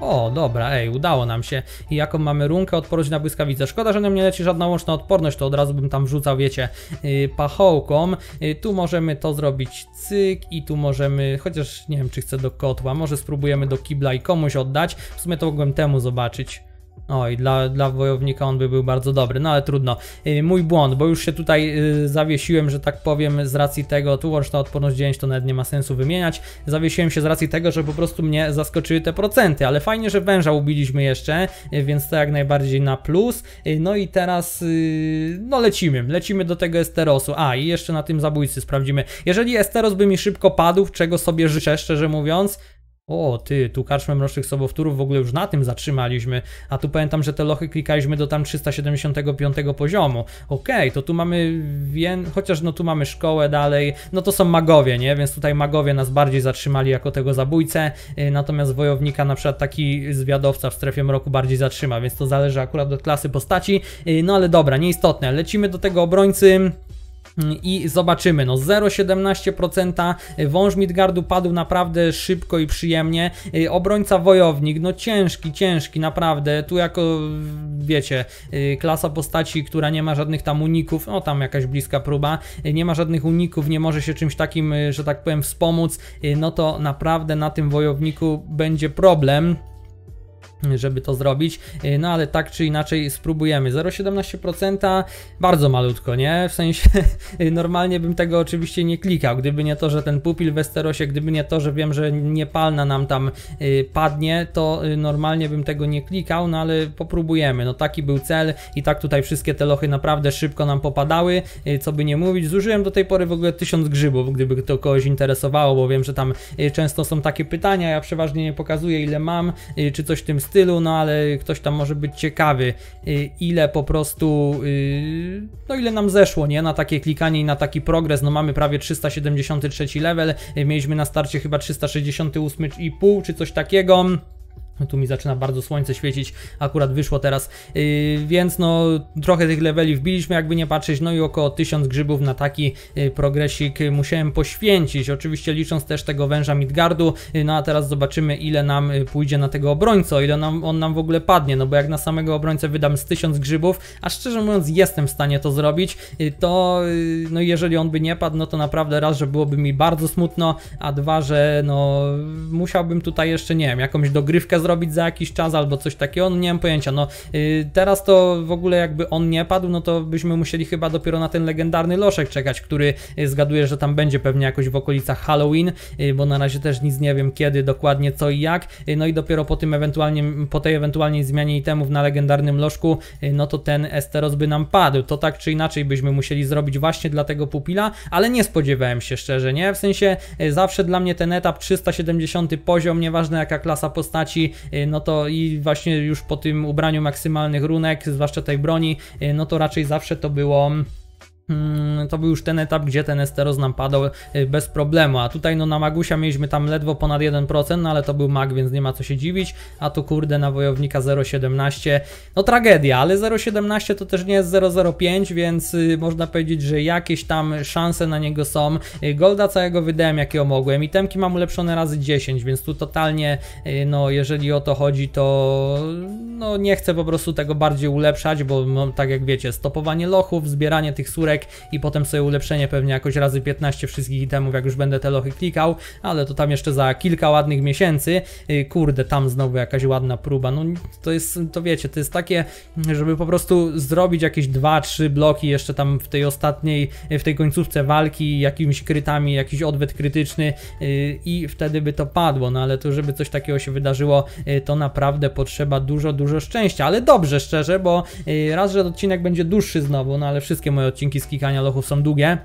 O, dobra, ej, udało nam się. I jaką mamy runkę, odporność na błyskawice. Szkoda, że nam nie leci żadna łączna odporność, to od razu bym tam wrzucał, wiecie, yy, pachołką. Yy, tu możemy to zrobić cyk i tu możemy, chociaż nie wiem, czy chcę do kotła, może spróbujemy do kibla i komuś oddać. W sumie to mogłem temu zobaczyć. Oj, dla, dla wojownika on by był bardzo dobry, no ale trudno. Yy, mój błąd, bo już się tutaj yy, zawiesiłem, że tak powiem, z racji tego, tu łączna odporność 9 to nawet nie ma sensu wymieniać. Zawiesiłem się z racji tego, że po prostu mnie zaskoczyły te procenty, ale fajnie, że węża ubiliśmy jeszcze, yy, więc to jak najbardziej na plus. No i teraz, no lecimy, lecimy do tego Esterosu. A, i jeszcze na tym zabójcy sprawdzimy. Jeżeli Esteros by mi szybko padł, czego sobie życzę, szczerze mówiąc, o, ty, tu karczmę mrocznych sobowtórów w ogóle już na tym zatrzymaliśmy, a tu pamiętam, że te lochy klikaliśmy do tam 375 poziomu. Okej, to tu mamy, chociaż no tu mamy szkołę dalej, no to są magowie, nie? Więc tutaj magowie nas bardziej zatrzymali jako tego zabójcę, yy, natomiast wojownika na przykład taki zwiadowca w strefie mroku bardziej zatrzyma, więc to zależy akurat od klasy postaci, yy, no ale dobra, nieistotne. Lecimy do tego obrońcy i zobaczymy, no 0,17% wąż Midgardu padł naprawdę szybko i przyjemnie, Y, obrońca wojownik, no ciężki, ciężki, naprawdę, tu jako wiecie, y, klasa postaci, która nie ma żadnych tam uników, no tam jakaś bliska próba, nie ma żadnych uników, nie może się czymś takim, że tak powiem wspomóc, no to naprawdę na tym wojowniku będzie problem żeby to zrobić, Yy, no ale tak czy inaczej spróbujemy. 0,17% bardzo malutko, nie? W sensie normalnie bym tego oczywiście nie klikał, gdyby nie to, że ten pupil w Westerosie, gdyby nie to, że wiem, że niepalna nam tam yy, padnie, to normalnie bym tego nie klikał, no ale popróbujemy. No taki był cel i tak tutaj wszystkie te lochy naprawdę szybko nam popadały, co by nie mówić. Zużyłem do tej pory w ogóle 1000 grzybów, gdyby to kogoś interesowało, bo wiem, że tam często są takie pytania, ja przeważnie nie pokazuję ile mam, czy coś w tym stylu, no ale ktoś tam może być ciekawy, y, ile po prostu, y, no ile nam zeszło, nie, na takie klikanie i na taki progres, no mamy prawie 373 level, y, mieliśmy na starcie chyba 368,5 czy coś takiego. No tu mi zaczyna bardzo słońce świecić, akurat wyszło teraz, yy, więc no trochę tych leveli wbiliśmy, jakby nie patrzeć, no i około 1000 grzybów na taki yy, progresik musiałem poświęcić, oczywiście licząc też tego węża Midgardu, yy, no a teraz zobaczymy ile nam yy, pójdzie na tego obrońcę, o ile nam, on nam w ogóle padnie, no bo jak na samego obrońcę wydam z 1000 grzybów, a szczerze mówiąc jestem w stanie to zrobić, yy, to yy, no jeżeli on by nie padł, no to naprawdę raz, że byłoby mi bardzo smutno, a dwa, że no musiałbym tutaj jeszcze, nie wiem, jakąś dogrywkę zrobić, zrobić za jakiś czas albo coś takiego, no nie mam pojęcia. No yy, teraz to w ogóle jakby on nie padł, no to byśmy musieli chyba dopiero na ten legendarny loszek czekać, który yy, zgaduję, że tam będzie pewnie jakoś w okolicach Halloween, yy, bo na razie też nic nie wiem kiedy, dokładnie co i jak. No i dopiero po tym ewentualnie, po tej ewentualnej zmianie itemów na legendarnym yy, no to ten Esteros by nam padł. To tak czy inaczej byśmy musieli zrobić właśnie dla tego pupila, ale nie spodziewałem się szczerze, nie? W sensie zawsze dla mnie ten etap 370 poziom, nieważne jaka klasa postaci, y, no to i właśnie już po tym ubraniu maksymalnych runek, zwłaszcza tej broni, y, no to raczej zawsze to było Mm, to był już ten etap, gdzie ten Esteros nam padał y, bez problemu, a tutaj no na Magusia mieliśmy tam ledwo ponad 1%, no ale to był mag, więc nie ma co się dziwić, a tu kurde na wojownika 0,17, no tragedia, ale 0,17 to też nie jest 0,05, więc y, można powiedzieć, że jakieś tam szanse na niego są, y, golda całego wydałem jakiego mogłem, itemki mam ulepszone razy 10, więc tu totalnie, no jeżeli o to chodzi, to no nie chcę po prostu tego bardziej ulepszać, bo no, tak jak wiecie, stopowanie lochów, zbieranie tych surek, i potem sobie ulepszenie pewnie jakoś razy 15 wszystkich itemów, jak już będę te lochy klikał, ale to tam jeszcze za kilka ładnych miesięcy. Y, kurde, tam znowu jakaś ładna próba. No to jest, to wiecie, to jest takie, żeby po prostu zrobić jakieś 2-3 bloki jeszcze tam w tej ostatniej, w tej końcówce walki, jakimiś krytami, jakiś odwet krytyczny y, i wtedy by to padło, no ale to żeby coś takiego się wydarzyło, y, to naprawdę potrzeba dużo, dużo szczęścia, ale dobrze, szczerze, bo raz, że odcinek będzie dłuższy znowu, no ale wszystkie moje odcinki z klikania lochów są długie.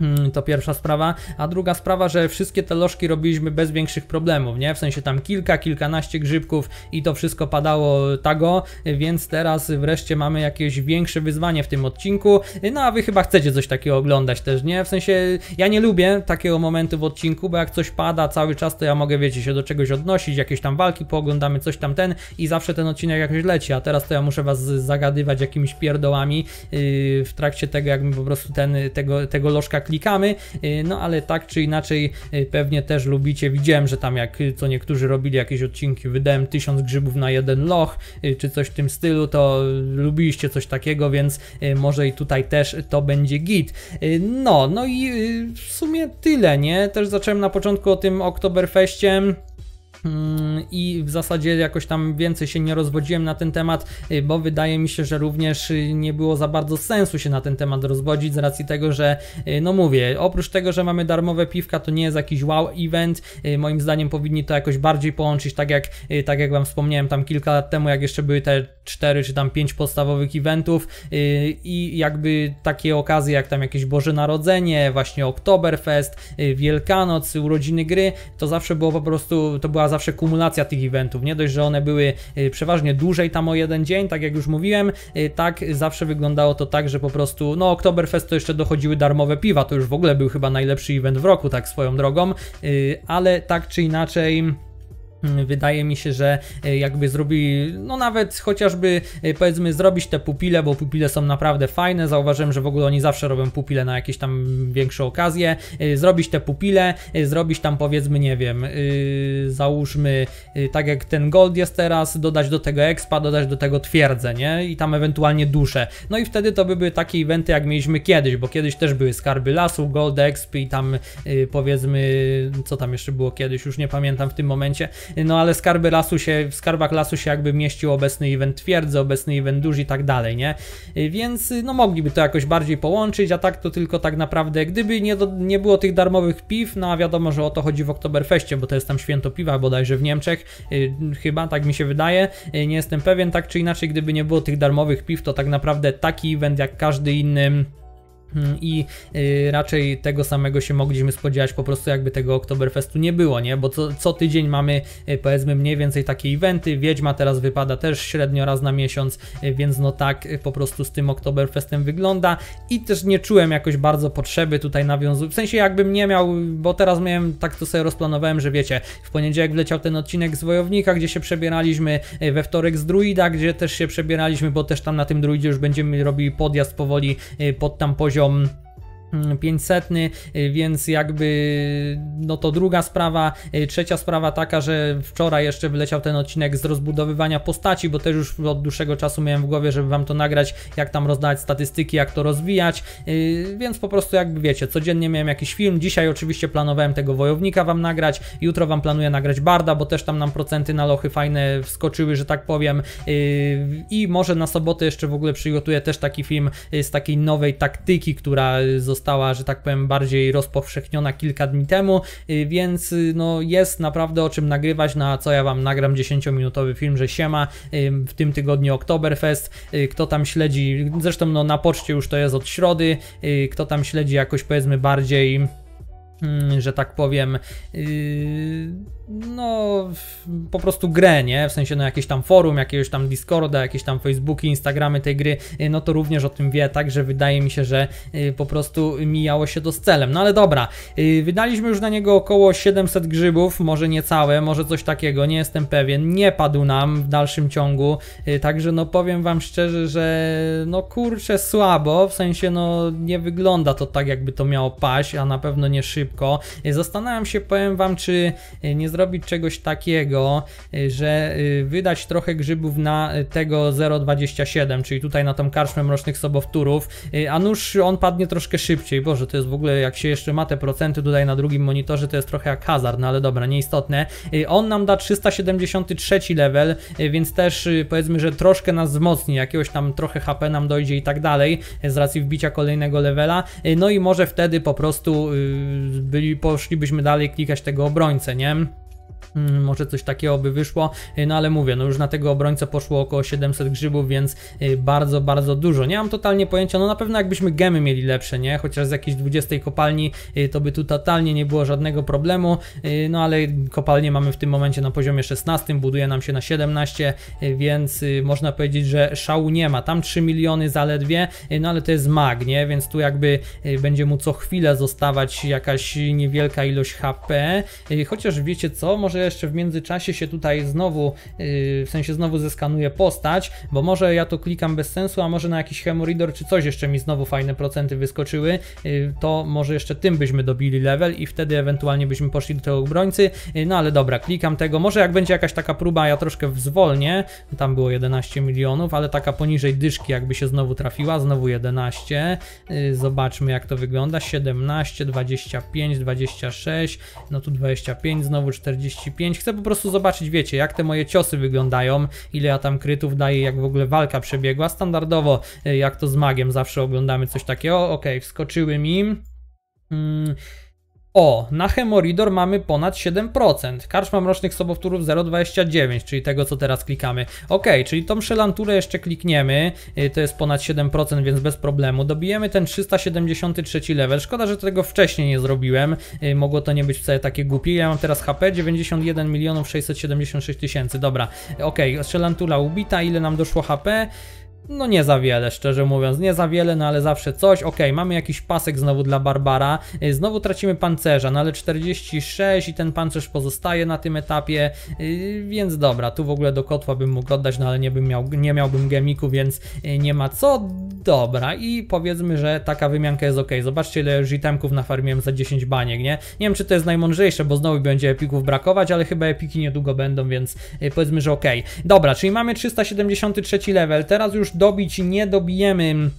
Hmm, to pierwsza sprawa, a druga sprawa, że wszystkie te lożki robiliśmy bez większych problemów, nie? W sensie tam kilka, kilkanaście grzybków i to wszystko padało tago, więc teraz wreszcie mamy jakieś większe wyzwanie w tym odcinku. No a wy chyba chcecie coś takiego oglądać też, nie? W sensie ja nie lubię takiego momentu w odcinku, bo jak coś pada cały czas, to ja mogę, wiecie, się do czegoś odnosić, jakieś tam walki pooglądamy, coś tam ten i zawsze ten odcinek jakoś leci, a teraz to ja muszę was zagadywać jakimiś pierdołami yy, w trakcie tego, jak po prostu ten, tego, tego lożka klikamy, y, no ale tak czy inaczej y, pewnie też lubicie, widziałem, że tam jak co niektórzy robili jakieś odcinki, wydałem tysiąc grzybów na jeden loch, y, czy coś w tym stylu, to lubiliście coś takiego, więc może i tutaj też to będzie git. No, no i w sumie tyle, nie? Też zacząłem na początku o tym Oktoberfeście i w zasadzie jakoś tam więcej się nie rozwodziłem na ten temat, y, bo wydaje mi się, że również y, nie było za bardzo sensu się na ten temat rozwodzić z racji tego, że y, no mówię, oprócz tego, że mamy darmowe piwka, to nie jest jakiś wow event, moim zdaniem powinni to jakoś bardziej połączyć, tak jak, tak jak wam wspomniałem tam kilka lat temu, jak jeszcze były te 4 czy tam 5 podstawowych eventów i jakby takie okazje jak tam jakieś Boże Narodzenie, właśnie Oktoberfest, Wielkanoc, urodziny gry, to zawsze było po prostu, to była zawsze kumulacja tych eventów. Nie dość, że one były y, przeważnie dłużej tam o jeden dzień, tak jak już mówiłem, y, tak zawsze wyglądało to tak, że po prostu, no Oktoberfest to jeszcze dochodziły darmowe piwa, to już w ogóle był chyba najlepszy event w roku, tak swoją drogą, y, ale tak czy inaczej wydaje mi się, że e, jakby zrobili, no nawet chociażby e, powiedzmy zrobić te pupile, bo pupile są naprawdę fajne. Zauważyłem, że w ogóle oni zawsze robią pupile na jakieś tam większe okazje. E, zrobić te pupile, zrobić tam powiedzmy, nie wiem, załóżmy tak jak ten gold jest teraz, dodać do tego expa, dodać do tego twierdzę, nie? I tam ewentualnie dusze. No i wtedy to by były takie eventy jak mieliśmy kiedyś, bo kiedyś też były skarby lasu, gold exp i tam powiedzmy, co tam jeszcze było kiedyś, już nie pamiętam w tym momencie no ale skarby lasu się, w skarbach lasu się jakby mieścił obecny event twierdzy, obecny event duży i tak dalej, nie? Y, więc y, no mogliby to jakoś bardziej połączyć, a tak to tylko tak naprawdę, gdyby nie, do, nie było tych darmowych piw, no a wiadomo, że o to chodzi w Oktoberfeście, bo to jest tam święto piwa bodajże w Niemczech, yy, chyba, tak mi się wydaje, nie jestem pewien, tak czy inaczej, gdyby nie było tych darmowych piw, to tak naprawdę taki event jak każdy inny I y, raczej tego samego się mogliśmy spodziewać po prostu jakby tego Oktoberfestu nie było, nie? Bo co, co tydzień mamy y, powiedzmy mniej więcej takie eventy, Wiedźma teraz wypada też średnio raz na miesiąc, y, więc no tak po prostu z tym Oktoberfestem wygląda i też nie czułem jakoś bardzo potrzeby tutaj nawiązu, w sensie jakbym nie miał, bo teraz miałem, tak to sobie rozplanowałem, że wiecie, w poniedziałek wleciał ten odcinek z Wojownika, gdzie się przebieraliśmy, we wtorek z Druida, gdzie też się przebieraliśmy, bo też tam na tym Druidzie już będziemy robili podjazd powoli pod tam poziom poziom 500, mm, y, więc jakby no to druga sprawa. Y, trzecia sprawa taka, że wczoraj jeszcze wyleciał ten odcinek z rozbudowywania postaci, bo też już od dłuższego czasu miałem w głowie, żeby wam to nagrać, jak tam rozdawać statystyki, jak to rozwijać, y, więc po prostu jakby wiecie, codziennie miałem jakiś film. Dzisiaj oczywiście planowałem tego wojownika wam nagrać, jutro wam planuję nagrać Barda, bo też tam nam procenty na lochy fajne wskoczyły, że tak powiem. I może na sobotę jeszcze w ogóle przygotuję też taki film z takiej nowej taktyki, która została została, że tak powiem, bardziej rozpowszechniona kilka dni temu, y, więc y, no jest naprawdę o czym nagrywać, na co ja Wam nagram 10-minutowy film, że siema, y, w tym tygodniu Oktoberfest, kto tam śledzi, zresztą no na poczcie już to jest od środy, kto tam śledzi jakoś powiedzmy bardziej, mm, że tak powiem, no po prostu grę, nie? W sensie no jakieś tam forum, jakiegoś tam Discorda, jakieś tam Facebooki, Instagramy tej gry, y, no to również o tym wie, także wydaje mi się, że y, po prostu mijało się to z celem. No ale dobra, y, wydaliśmy już na niego około 700 grzybów, może nie całe, może coś takiego, nie jestem pewien, nie padł nam w dalszym ciągu, także no powiem wam szczerze, że no kurczę słabo, w sensie no nie wygląda to tak jakby to miało paść, a na pewno nie szybko. Zastanawiam się, powiem wam, czy nie zrobić zrobić czegoś takiego, y, że y, wydać trochę grzybów na y, tego 0.27, czyli tutaj na tą karczmę mrocznych sobowtórów, a nuż on padnie troszkę szybciej. Boże, to jest w ogóle, jak się jeszcze ma te procenty tutaj na drugim monitorze, to jest trochę jak hazard, no ale dobra, nieistotne. On nam da 373 level, więc też powiedzmy, że troszkę nas wzmocni, jakiegoś tam trochę HP nam dojdzie i tak dalej, z racji wbicia kolejnego levela, no i może wtedy po prostu byli, poszlibyśmy dalej klikać tego obrońcę, nie? Mm, może coś takiego by wyszło, y, no ale mówię, no już na tego obrońcę poszło około 700 grzybów, więc y, bardzo, bardzo dużo. Nie mam totalnie pojęcia, no na pewno jakbyśmy gemy mieli lepsze, nie? Chociaż z jakiejś 20 kopalni y, to by tu totalnie nie było żadnego problemu, no ale kopalnię mamy w tym momencie na poziomie 16, buduje nam się na 17, więc można powiedzieć, że szału nie ma. Tam 3 miliony zaledwie, no ale to jest mag, nie? Więc tu jakby będzie mu co chwilę zostawać jakaś niewielka ilość HP, chociaż wiecie co, może jeszcze w międzyczasie się tutaj znowu, yy, w sensie znowu zeskanuję postać, bo może ja to klikam bez sensu, a może na jakiś Hemoridor czy coś jeszcze mi znowu fajne procenty wyskoczyły, yy, to może jeszcze tym byśmy dobili level i wtedy ewentualnie byśmy poszli do tego obrońcy, yy, no ale dobra, klikam tego, może jak będzie jakaś taka próba, ja troszkę zwolnię, tam było 11 milionów, ale taka poniżej dyszki jakby się znowu trafiła, znowu 11, yy, zobaczmy jak to wygląda, 17, 25, 26, no tu 25, znowu 40 35. Chcę po prostu zobaczyć, wiecie, jak te moje ciosy wyglądają, ile ja tam krytów daję, jak w ogóle walka przebiegła. Standardowo, y, jak to z magiem, zawsze oglądamy coś takiego. Ok, wskoczyły mi. Hmm. O, na Hemoridor mamy ponad 7%. Karczma Mrocznych Sobowtórów 0,29, czyli tego co teraz klikamy. Ok, czyli tą szelanturę jeszcze klikniemy, y, to jest ponad 7%, więc bez problemu. Dobijemy ten 373 level. Szkoda, że tego wcześniej nie zrobiłem. Y, mogło to nie być wcale takie głupie. Ja mam teraz HP 91 milionów 676 tysięcy. Dobra, ok, szelantura ubita. Ile nam doszło HP? No nie za wiele, szczerze mówiąc, nie za wiele, no ale zawsze coś. Ok, mamy jakiś pasek znowu dla Barbara, y, znowu tracimy pancerza, no ale 46 i ten pancerz pozostaje na tym etapie, yy, więc dobra, tu w ogóle do kotła bym mógł oddać, no ale nie, bym miał, nie miałbym gemiku, więc yy, nie ma co. Dobra, i powiedzmy, że taka wymianka jest ok. Zobaczcie ile już itemków nafarmiłem za 10 baniek, nie? Nie wiem, czy to jest najmądrzejsze, bo znowu będzie epików brakować, ale chyba epiki niedługo będą, więc powiedzmy, że ok. Dobra, czyli mamy 373 level, teraz już dobić nie dobijemy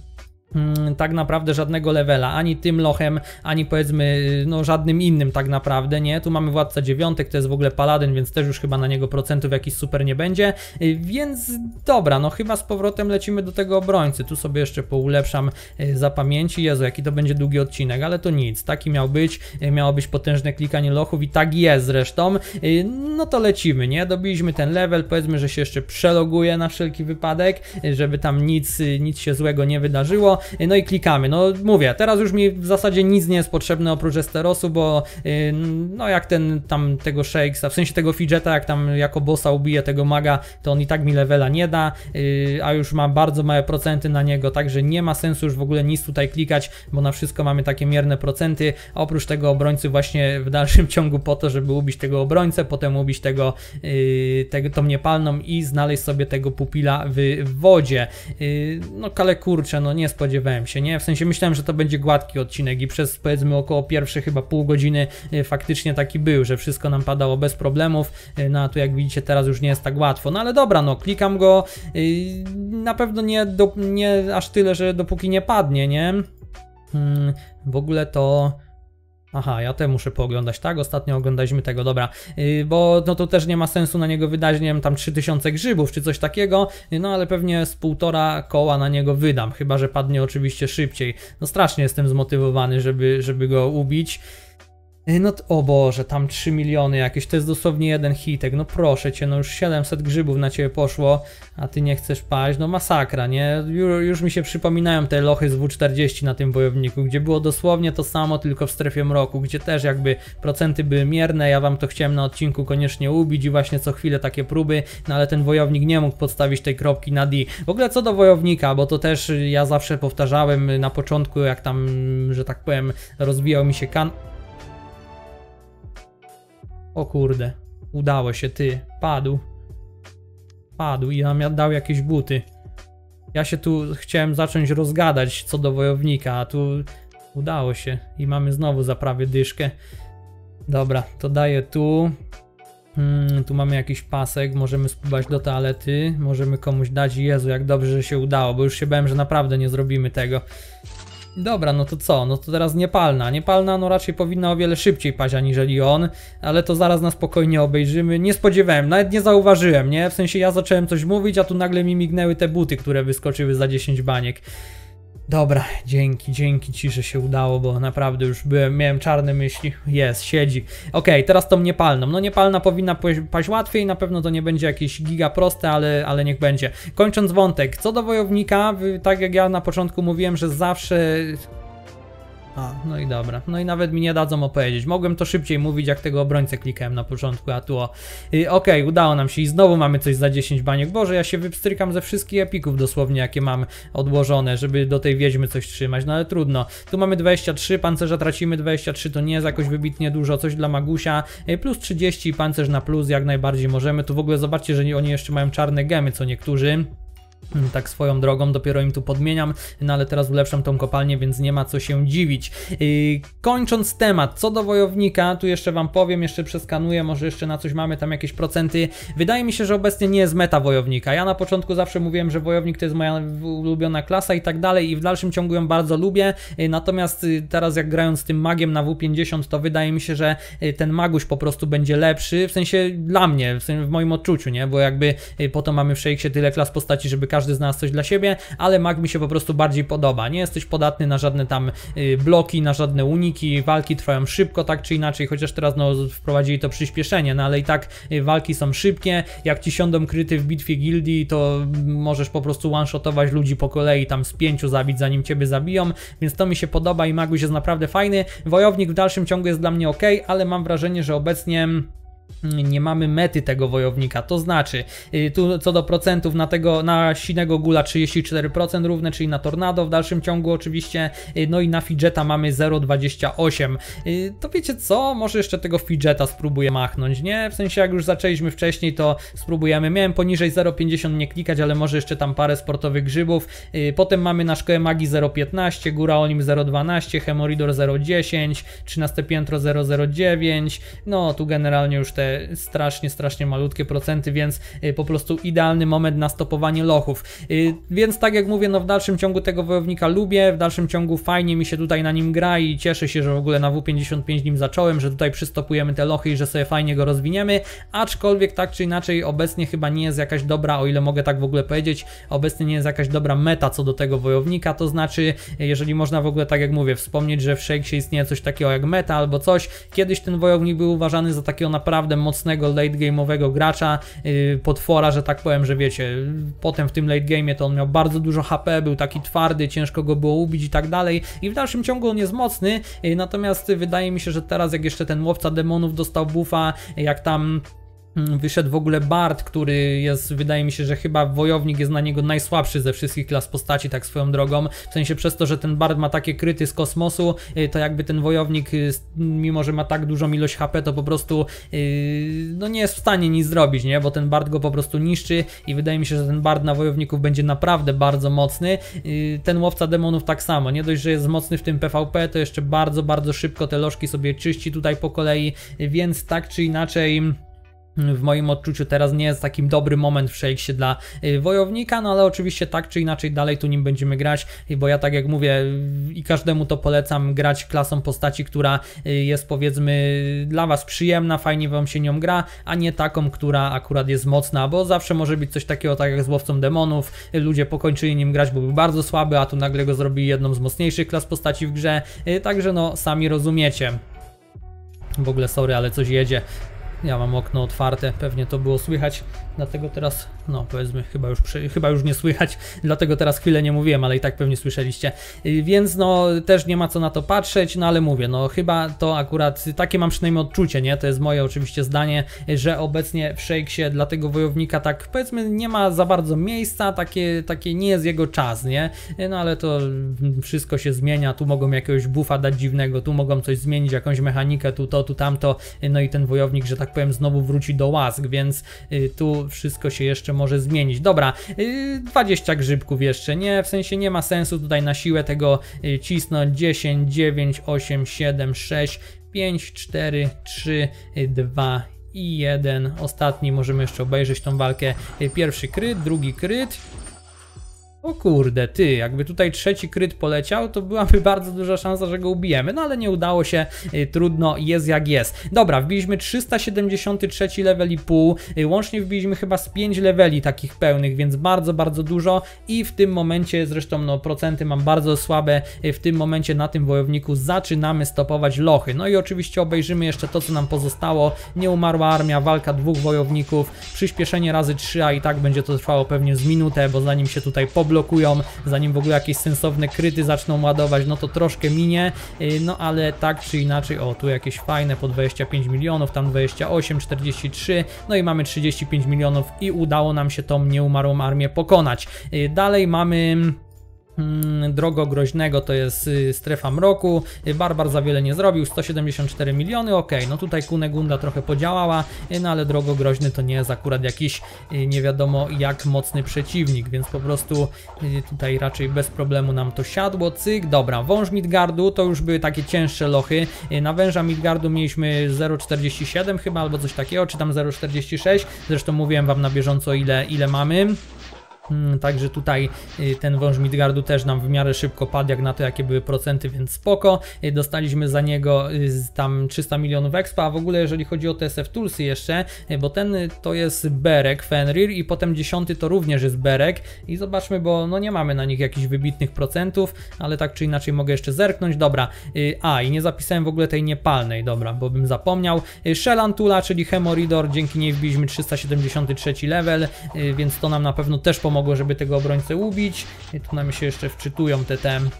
tak naprawdę żadnego levela, ani tym lochem, ani powiedzmy, no żadnym innym tak naprawdę, nie? Tu mamy Władca Dziewiątek, to jest w ogóle Paladyn, więc też już chyba na niego procentów jakiś super nie będzie, y, więc dobra, no chyba z powrotem lecimy do tego obrońcy, tu sobie jeszcze poulepszam y, za pamięci, Jezu, jaki to będzie długi odcinek, ale to nic, taki miał być, y, miało być potężne klikanie lochów i tak jest zresztą, no to lecimy, nie? Dobiliśmy ten level, powiedzmy, że się jeszcze przeloguje na wszelki wypadek, żeby tam nic, nic się złego nie wydarzyło, no i klikamy. No mówię, teraz już mi w zasadzie nic nie jest potrzebne oprócz Esterosu, bo y, no jak ten tam tego Shakesa, w sensie tego Fidgeta, jak tam jako bossa ubije tego maga, to on i tak mi levela nie da, y, a już ma bardzo małe procenty na niego, także nie ma sensu już w ogóle nic tutaj klikać, bo na wszystko mamy takie mierne procenty, a oprócz tego obrońcy właśnie w dalszym ciągu po to, żeby ubić tego obrońcę, potem ubić tego, yy, tego tą niepalną i znaleźć sobie tego pupila w, wodzie. Yy, no kale kurcze, no nie spodziewałem spodziewałem się, nie? W sensie myślałem, że to będzie gładki odcinek i przez powiedzmy około pierwsze chyba pół godziny y, faktycznie taki był, że wszystko nam padało bez problemów, y, no a tu jak widzicie teraz już nie jest tak łatwo, no ale dobra, no klikam go, y, na pewno nie, do, nie aż tyle, że dopóki nie padnie, nie? Hmm, w ogóle to... Aha, ja te muszę pooglądać, tak? Ostatnio oglądaliśmy tego, dobra, yy, bo no to też nie ma sensu na niego wydać, nie wiem, tam 3000 grzybów czy coś takiego, yy, no ale pewnie z półtora koła na niego wydam, chyba że padnie oczywiście szybciej. No strasznie jestem zmotywowany, żeby, żeby go ubić. No o Boże, tam 3 miliony jakieś, to jest dosłownie jeden hitek, no proszę cię, no już 700 grzybów na ciebie poszło, a ty nie chcesz paść, no masakra, nie? Już, już mi się przypominają te lochy z W40 na tym wojowniku, gdzie było dosłownie to samo, tylko w strefie mroku, gdzie też jakby procenty były mierne, ja wam to chciałem na odcinku koniecznie ubić i właśnie co chwilę takie próby, no ale ten wojownik nie mógł podstawić tej kropki na D. W ogóle co do wojownika, bo to też ja zawsze powtarzałem na początku, jak tam, że tak powiem, rozwijał mi się kan... O kurde, udało się, ty, padł. Padł i nam dał jakieś buty. Ja się tu chciałem zacząć rozgadać co do wojownika, a tu udało się i mamy znowu za prawie dyszkę. Dobra, to daję tu. Hmm, tu mamy jakiś pasek, możemy spróbować do toalety, możemy komuś dać. Jezu, jak dobrze, że się udało, bo już się bałem, że naprawdę nie zrobimy tego. Dobra, no to co? No to teraz niepalna. Niepalna no raczej powinna o wiele szybciej paść aniżeli on, ale to zaraz na spokojnie obejrzymy. Nie spodziewałem, nawet nie zauważyłem, nie? W sensie ja zacząłem coś mówić, a tu nagle mi mignęły te buty, które wyskoczyły za 10 baniek. Dobra, dzięki, dzięki ci, że się udało, bo naprawdę już byłem, miałem czarne myśli. Jest, siedzi. Okej, teraz tą niepalną. No niepalna powinna paść łatwiej, na pewno to nie będzie jakieś giga proste, ale, ale niech będzie. Kończąc wątek, co do wojownika, tak jak ja na początku mówiłem, że zawsze a, no i dobra. No i nawet mi nie dadzą opowiedzieć. Mogłem to szybciej mówić, jak tego obrońcę klikałem na początku, a tu o. Y, Okej, udało nam się i znowu mamy coś za 10 baniek. Boże, ja się wypstrykam ze wszystkich epików dosłownie, jakie mam odłożone, żeby do tej wiedźmy coś trzymać, no ale trudno. Tu mamy 23, pancerza tracimy 23, to nie jest jakoś wybitnie dużo, coś dla Magusia. Y, Plus 30, pancerz na plus, jak najbardziej możemy. Tu w ogóle zobaczcie, że oni jeszcze mają czarne gemy, co niektórzy. Tak swoją drogą, dopiero im tu podmieniam, no ale teraz ulepszam tą kopalnię, więc nie ma co się dziwić. Yy, kończąc temat, co do wojownika, tu jeszcze wam powiem, jeszcze przeskanuję, może jeszcze na coś mamy tam jakieś procenty. Wydaje mi się, że obecnie nie jest meta wojownika. Ja na początku zawsze mówiłem, że wojownik to jest moja ulubiona klasa i tak dalej i w dalszym ciągu ją bardzo lubię, yy, natomiast yy, teraz jak grając tym magiem na W50, to wydaje mi się, że ten maguś po prostu będzie lepszy, w sensie dla mnie, w, sensie w moim odczuciu, nie? Bo jakby po to mamy w Shakesie tyle klas postaci, żeby każdy znalazł coś dla siebie, ale mag mi się po prostu bardziej podoba. Nie jesteś podatny na żadne tam y, bloki, na żadne uniki, walki trwają szybko, tak czy inaczej, chociaż teraz no wprowadzili to przyspieszenie, no ale i tak y, walki są szybkie, jak ci siądą kryty w bitwie gildii, to możesz po prostu one-shotować ludzi po kolei, tam z pięciu zabić, zanim ciebie zabiją, więc to mi się podoba i Magus jest naprawdę fajny. Wojownik w dalszym ciągu jest dla mnie ok, ale mam wrażenie, że obecnie nie mamy mety tego wojownika, to znaczy y, tu co do procentów na tego, na sinego gula 34% równe, czyli na tornado w dalszym ciągu oczywiście, y, no i na fidżeta mamy 0,28 Y, to wiecie co, może jeszcze tego fidżeta spróbuję machnąć, nie? W sensie jak już zaczęliśmy wcześniej to spróbujemy, miałem poniżej 0,50 nie klikać, ale może jeszcze tam parę sportowych grzybów, potem mamy na szkołę magii 0,15, góra Olim 0,12, Hemoridor 0,10, 13 piętro 0,09, no tu generalnie już te strasznie, strasznie malutkie procenty, więc y, po prostu idealny moment na stopowanie lochów. Y, Więc tak jak mówię, no w dalszym ciągu tego wojownika lubię, w dalszym ciągu fajnie mi się tutaj na nim gra i cieszę się, że w ogóle na W55 nim zacząłem, że tutaj przystopujemy te lochy i że sobie fajnie go rozwiniemy, aczkolwiek tak czy inaczej obecnie chyba nie jest jakaś dobra, o ile mogę tak w ogóle powiedzieć, obecnie nie jest jakaś dobra meta co do tego wojownika, to znaczy, jeżeli można w ogóle tak jak mówię, wspomnieć, że w Shakesie istnieje coś takiego jak meta albo coś, kiedyś ten wojownik był uważany za takiego naprawdę mocnego late game'owego gracza, yy, potwora, że tak powiem, że wiecie, potem w tym late game'ie to on miał bardzo dużo HP, był taki twardy, ciężko go było ubić i tak dalej. I w dalszym ciągu on jest mocny, yy, natomiast wydaje mi się, że teraz jak jeszcze ten łowca demonów dostał buffa, jak tam Wyszedł w ogóle Bard, który jest, wydaje mi się, że chyba wojownik jest na niego najsłabszy ze wszystkich klas postaci, tak swoją drogą. W sensie przez to, że ten Bard ma takie kryty z kosmosu, y, to jakby ten wojownik, y, mimo że ma tak dużą ilość HP, to po prostu y, no nie jest w stanie nic zrobić, nie? Bo ten Bard go po prostu niszczy i wydaje mi się, że ten Bard na wojowników będzie naprawdę bardzo mocny. Ten łowca demonów tak samo. Nie dość, że jest mocny w tym PvP, to jeszcze bardzo, bardzo szybko te lożki sobie czyści tutaj po kolei, więc tak czy inaczej w moim odczuciu teraz nie jest takim dobry moment w Shakesie dla y, wojownika, no ale oczywiście tak czy inaczej dalej tu nim będziemy grać, y, bo ja tak jak mówię y, i każdemu to polecam grać klasą postaci, która jest powiedzmy dla was przyjemna, fajnie wam się nią gra, a nie taką, która akurat jest mocna, bo zawsze może być coś takiego tak jak z łowcą demonów, ludzie pokończyli nim grać, bo był bardzo słaby, a tu nagle go zrobili jedną z mocniejszych klas postaci w grze, także no sami rozumiecie. W ogóle sorry, ale coś jedzie. Ja mam okno otwarte, pewnie to było słychać, dlatego teraz, no powiedzmy, chyba już, chyba już nie słychać, dlatego teraz chwilę nie mówiłem, ale i tak pewnie słyszeliście. Y, Więc no też nie ma co na to patrzeć, no ale mówię, no chyba to akurat, takie mam przynajmniej odczucie, nie? To jest moje oczywiście zdanie, że obecnie w Shakesie dla tego wojownika tak powiedzmy nie ma za bardzo miejsca, takie, takie nie jest jego czas, nie? No ale to wszystko się zmienia, tu mogą jakiegoś buffa dać dziwnego, tu mogą coś zmienić, jakąś mechanikę, tu to, tu tamto, no i ten wojownik, że tak powiem, znowu wróci do łask, więc y, tu wszystko się jeszcze może zmienić. Dobra, y, 20 grzybków jeszcze, nie? W sensie nie ma sensu tutaj na siłę tego y, cisnąć. 10, 9, 8, 7, 6, 5, 4, 3, 2 i 1. Ostatni możemy jeszcze obejrzeć tą walkę. Y, Pierwszy kryt, drugi kryt. O kurde, ty, jakby tutaj trzeci kryt poleciał, to byłaby bardzo duża szansa, że go ubijemy, no ale nie udało się, y, trudno, jest jak jest. Dobra, wbiliśmy 373 level i pół, y, łącznie wbiliśmy chyba z 5 leveli takich pełnych, więc bardzo, bardzo dużo i w tym momencie, zresztą no procenty mam bardzo słabe, y, w tym momencie na tym wojowniku zaczynamy stopować lochy. No i oczywiście obejrzymy jeszcze to, co nam pozostało, nieumarła armia, walka dwóch wojowników, przyspieszenie razy 3, a i tak będzie to trwało pewnie z minutę, bo zanim się tutaj poblokują, zanim w ogóle jakieś sensowne kryty zaczną ładować, no to troszkę minie, yy, no ale tak czy inaczej, o tu jakieś fajne po 25 milionów, tam 28, 43, no i mamy 35 milionów i udało nam się tą nieumarłą armię pokonać. Yy, Dalej mamy... Mm, Drogo Groźnego to jest y, strefa mroku. Y, Barbar za wiele nie zrobił, 174 miliony. Ok, no tutaj Kunegunda trochę podziałała, y, no ale Drogo Groźny to nie jest akurat jakiś nie wiadomo jak mocny przeciwnik, więc po prostu tutaj raczej bez problemu nam to siadło. Cyk, dobra, wąż Midgardu to już były takie cięższe lochy. Na węża Midgardu mieliśmy 0,47 chyba albo coś takiego, czy tam 0,46. Zresztą mówiłem wam na bieżąco ile, ile mamy. Mm, Także tutaj y, ten wąż Midgardu też nam w miarę szybko padł, jak na to jakie były procenty, więc spoko. Y, Dostaliśmy za niego y, tam 300 milionów expa, a w ogóle jeżeli chodzi o TSF Toolsy jeszcze, bo ten to jest Berek, Fenrir i potem dziesiąty to również jest Berek i zobaczmy, bo no nie mamy na nich jakichś wybitnych procentów, ale tak czy inaczej mogę jeszcze zerknąć, dobra. A i nie zapisałem w ogóle tej niepalnej, dobra, bo bym zapomniał. Shelantula, czyli Hemoridor, dzięki niej wbiliśmy 373 level, więc to nam na pewno też pomogło, żeby tego obrońcę ubić. I tu nam się jeszcze wczytują te te mm,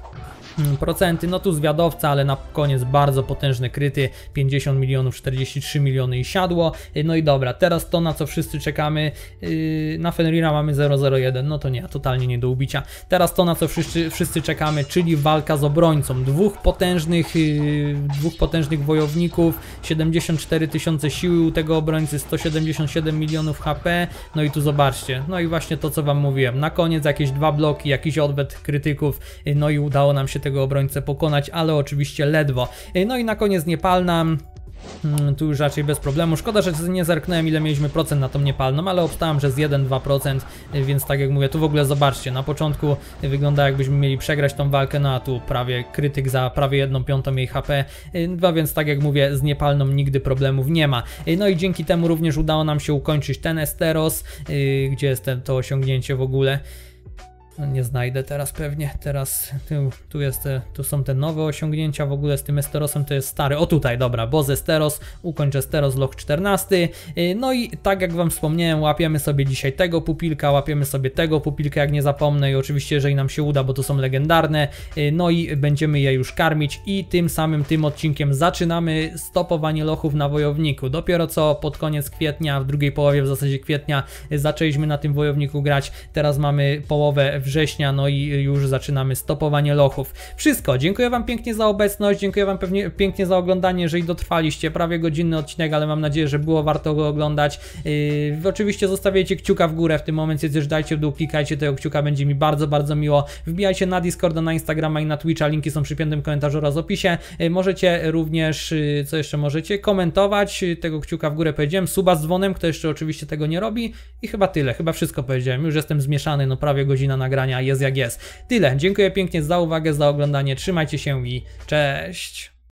procenty, no tu zwiadowca, ale na koniec bardzo potężne kryty, 50 milionów, 43 miliony i siadło, Y, no i dobra, teraz to na co wszyscy czekamy, yy, na Fenrira mamy 001, no to nie, totalnie nie do ubicia, teraz to na co wszyscy, wszyscy czekamy, czyli walka z obrońcą, dwóch potężnych, yy, dwóch potężnych wojowników, 74 tysiące siły u tego obrońcy, 177 milionów HP, no i tu zobaczcie, no i właśnie to co wam mówiłem, na koniec jakieś dwa bloki, jakiś odwet krytyków, no i udało nam się tego obrońcę pokonać, ale oczywiście ledwo. No i na koniec niepalna. Mm, Tu już raczej bez problemu. Szkoda, że nie zerknąłem ile mieliśmy procent na tą niepalną, ale obstałem, że z 1-2%, y, więc tak jak mówię, tu w ogóle zobaczcie, na początku wygląda jakbyśmy mieli przegrać tą walkę, no a tu prawie krytyk za prawie 1 piątą jej HP, no więc tak jak mówię, z niepalną nigdy problemów nie ma. No i dzięki temu również udało nam się ukończyć ten Esteros, gdzie jest to osiągnięcie w ogóle. Nie znajdę teraz pewnie. Teraz tu, tu, jest, tu są te nowe osiągnięcia. W ogóle z tym Esterosem to jest stary. O tutaj, dobra, Boz Esteros, ukończę Esteros Loch 14. Yy, No i tak jak Wam wspomniałem, łapiemy sobie dzisiaj tego pupilka, łapiemy sobie tego pupilka, jak nie zapomnę. I oczywiście, jeżeli nam się uda, bo to są legendarne. Yy, No i będziemy je już karmić. I tym samym tym odcinkiem zaczynamy stopowanie lochów na wojowniku. Dopiero co pod koniec kwietnia, w drugiej połowie w zasadzie kwietnia, yy, zaczęliśmy na tym wojowniku grać. Teraz mamy połowę września, no i już zaczynamy stopowanie lochów. Wszystko. Dziękuję Wam pięknie za obecność, dziękuję Wam pewnie, pięknie za oglądanie, jeżeli dotrwaliście. Prawie godzinny odcinek, ale mam nadzieję, że było warto go oglądać. Yy, oczywiście zostawiajcie kciuka w górę w tym momencie, też dajcie w dół, klikajcie tego kciuka, będzie mi bardzo, bardzo miło. Wbijajcie na Discorda, na Instagrama i na Twitcha, linki są przy piętym komentarzu oraz opisie. Yy, możecie również, yy, co jeszcze możecie, komentować, yy, tego kciuka w górę powiedziałem, suba z dzwonem, kto jeszcze oczywiście tego nie robi i chyba tyle, chyba wszystko powiedziałem. Już jestem zmieszany, no prawie godzina nagrania, jest jak jest. Tyle, dziękuję pięknie za uwagę, za oglądanie, trzymajcie się i cześć!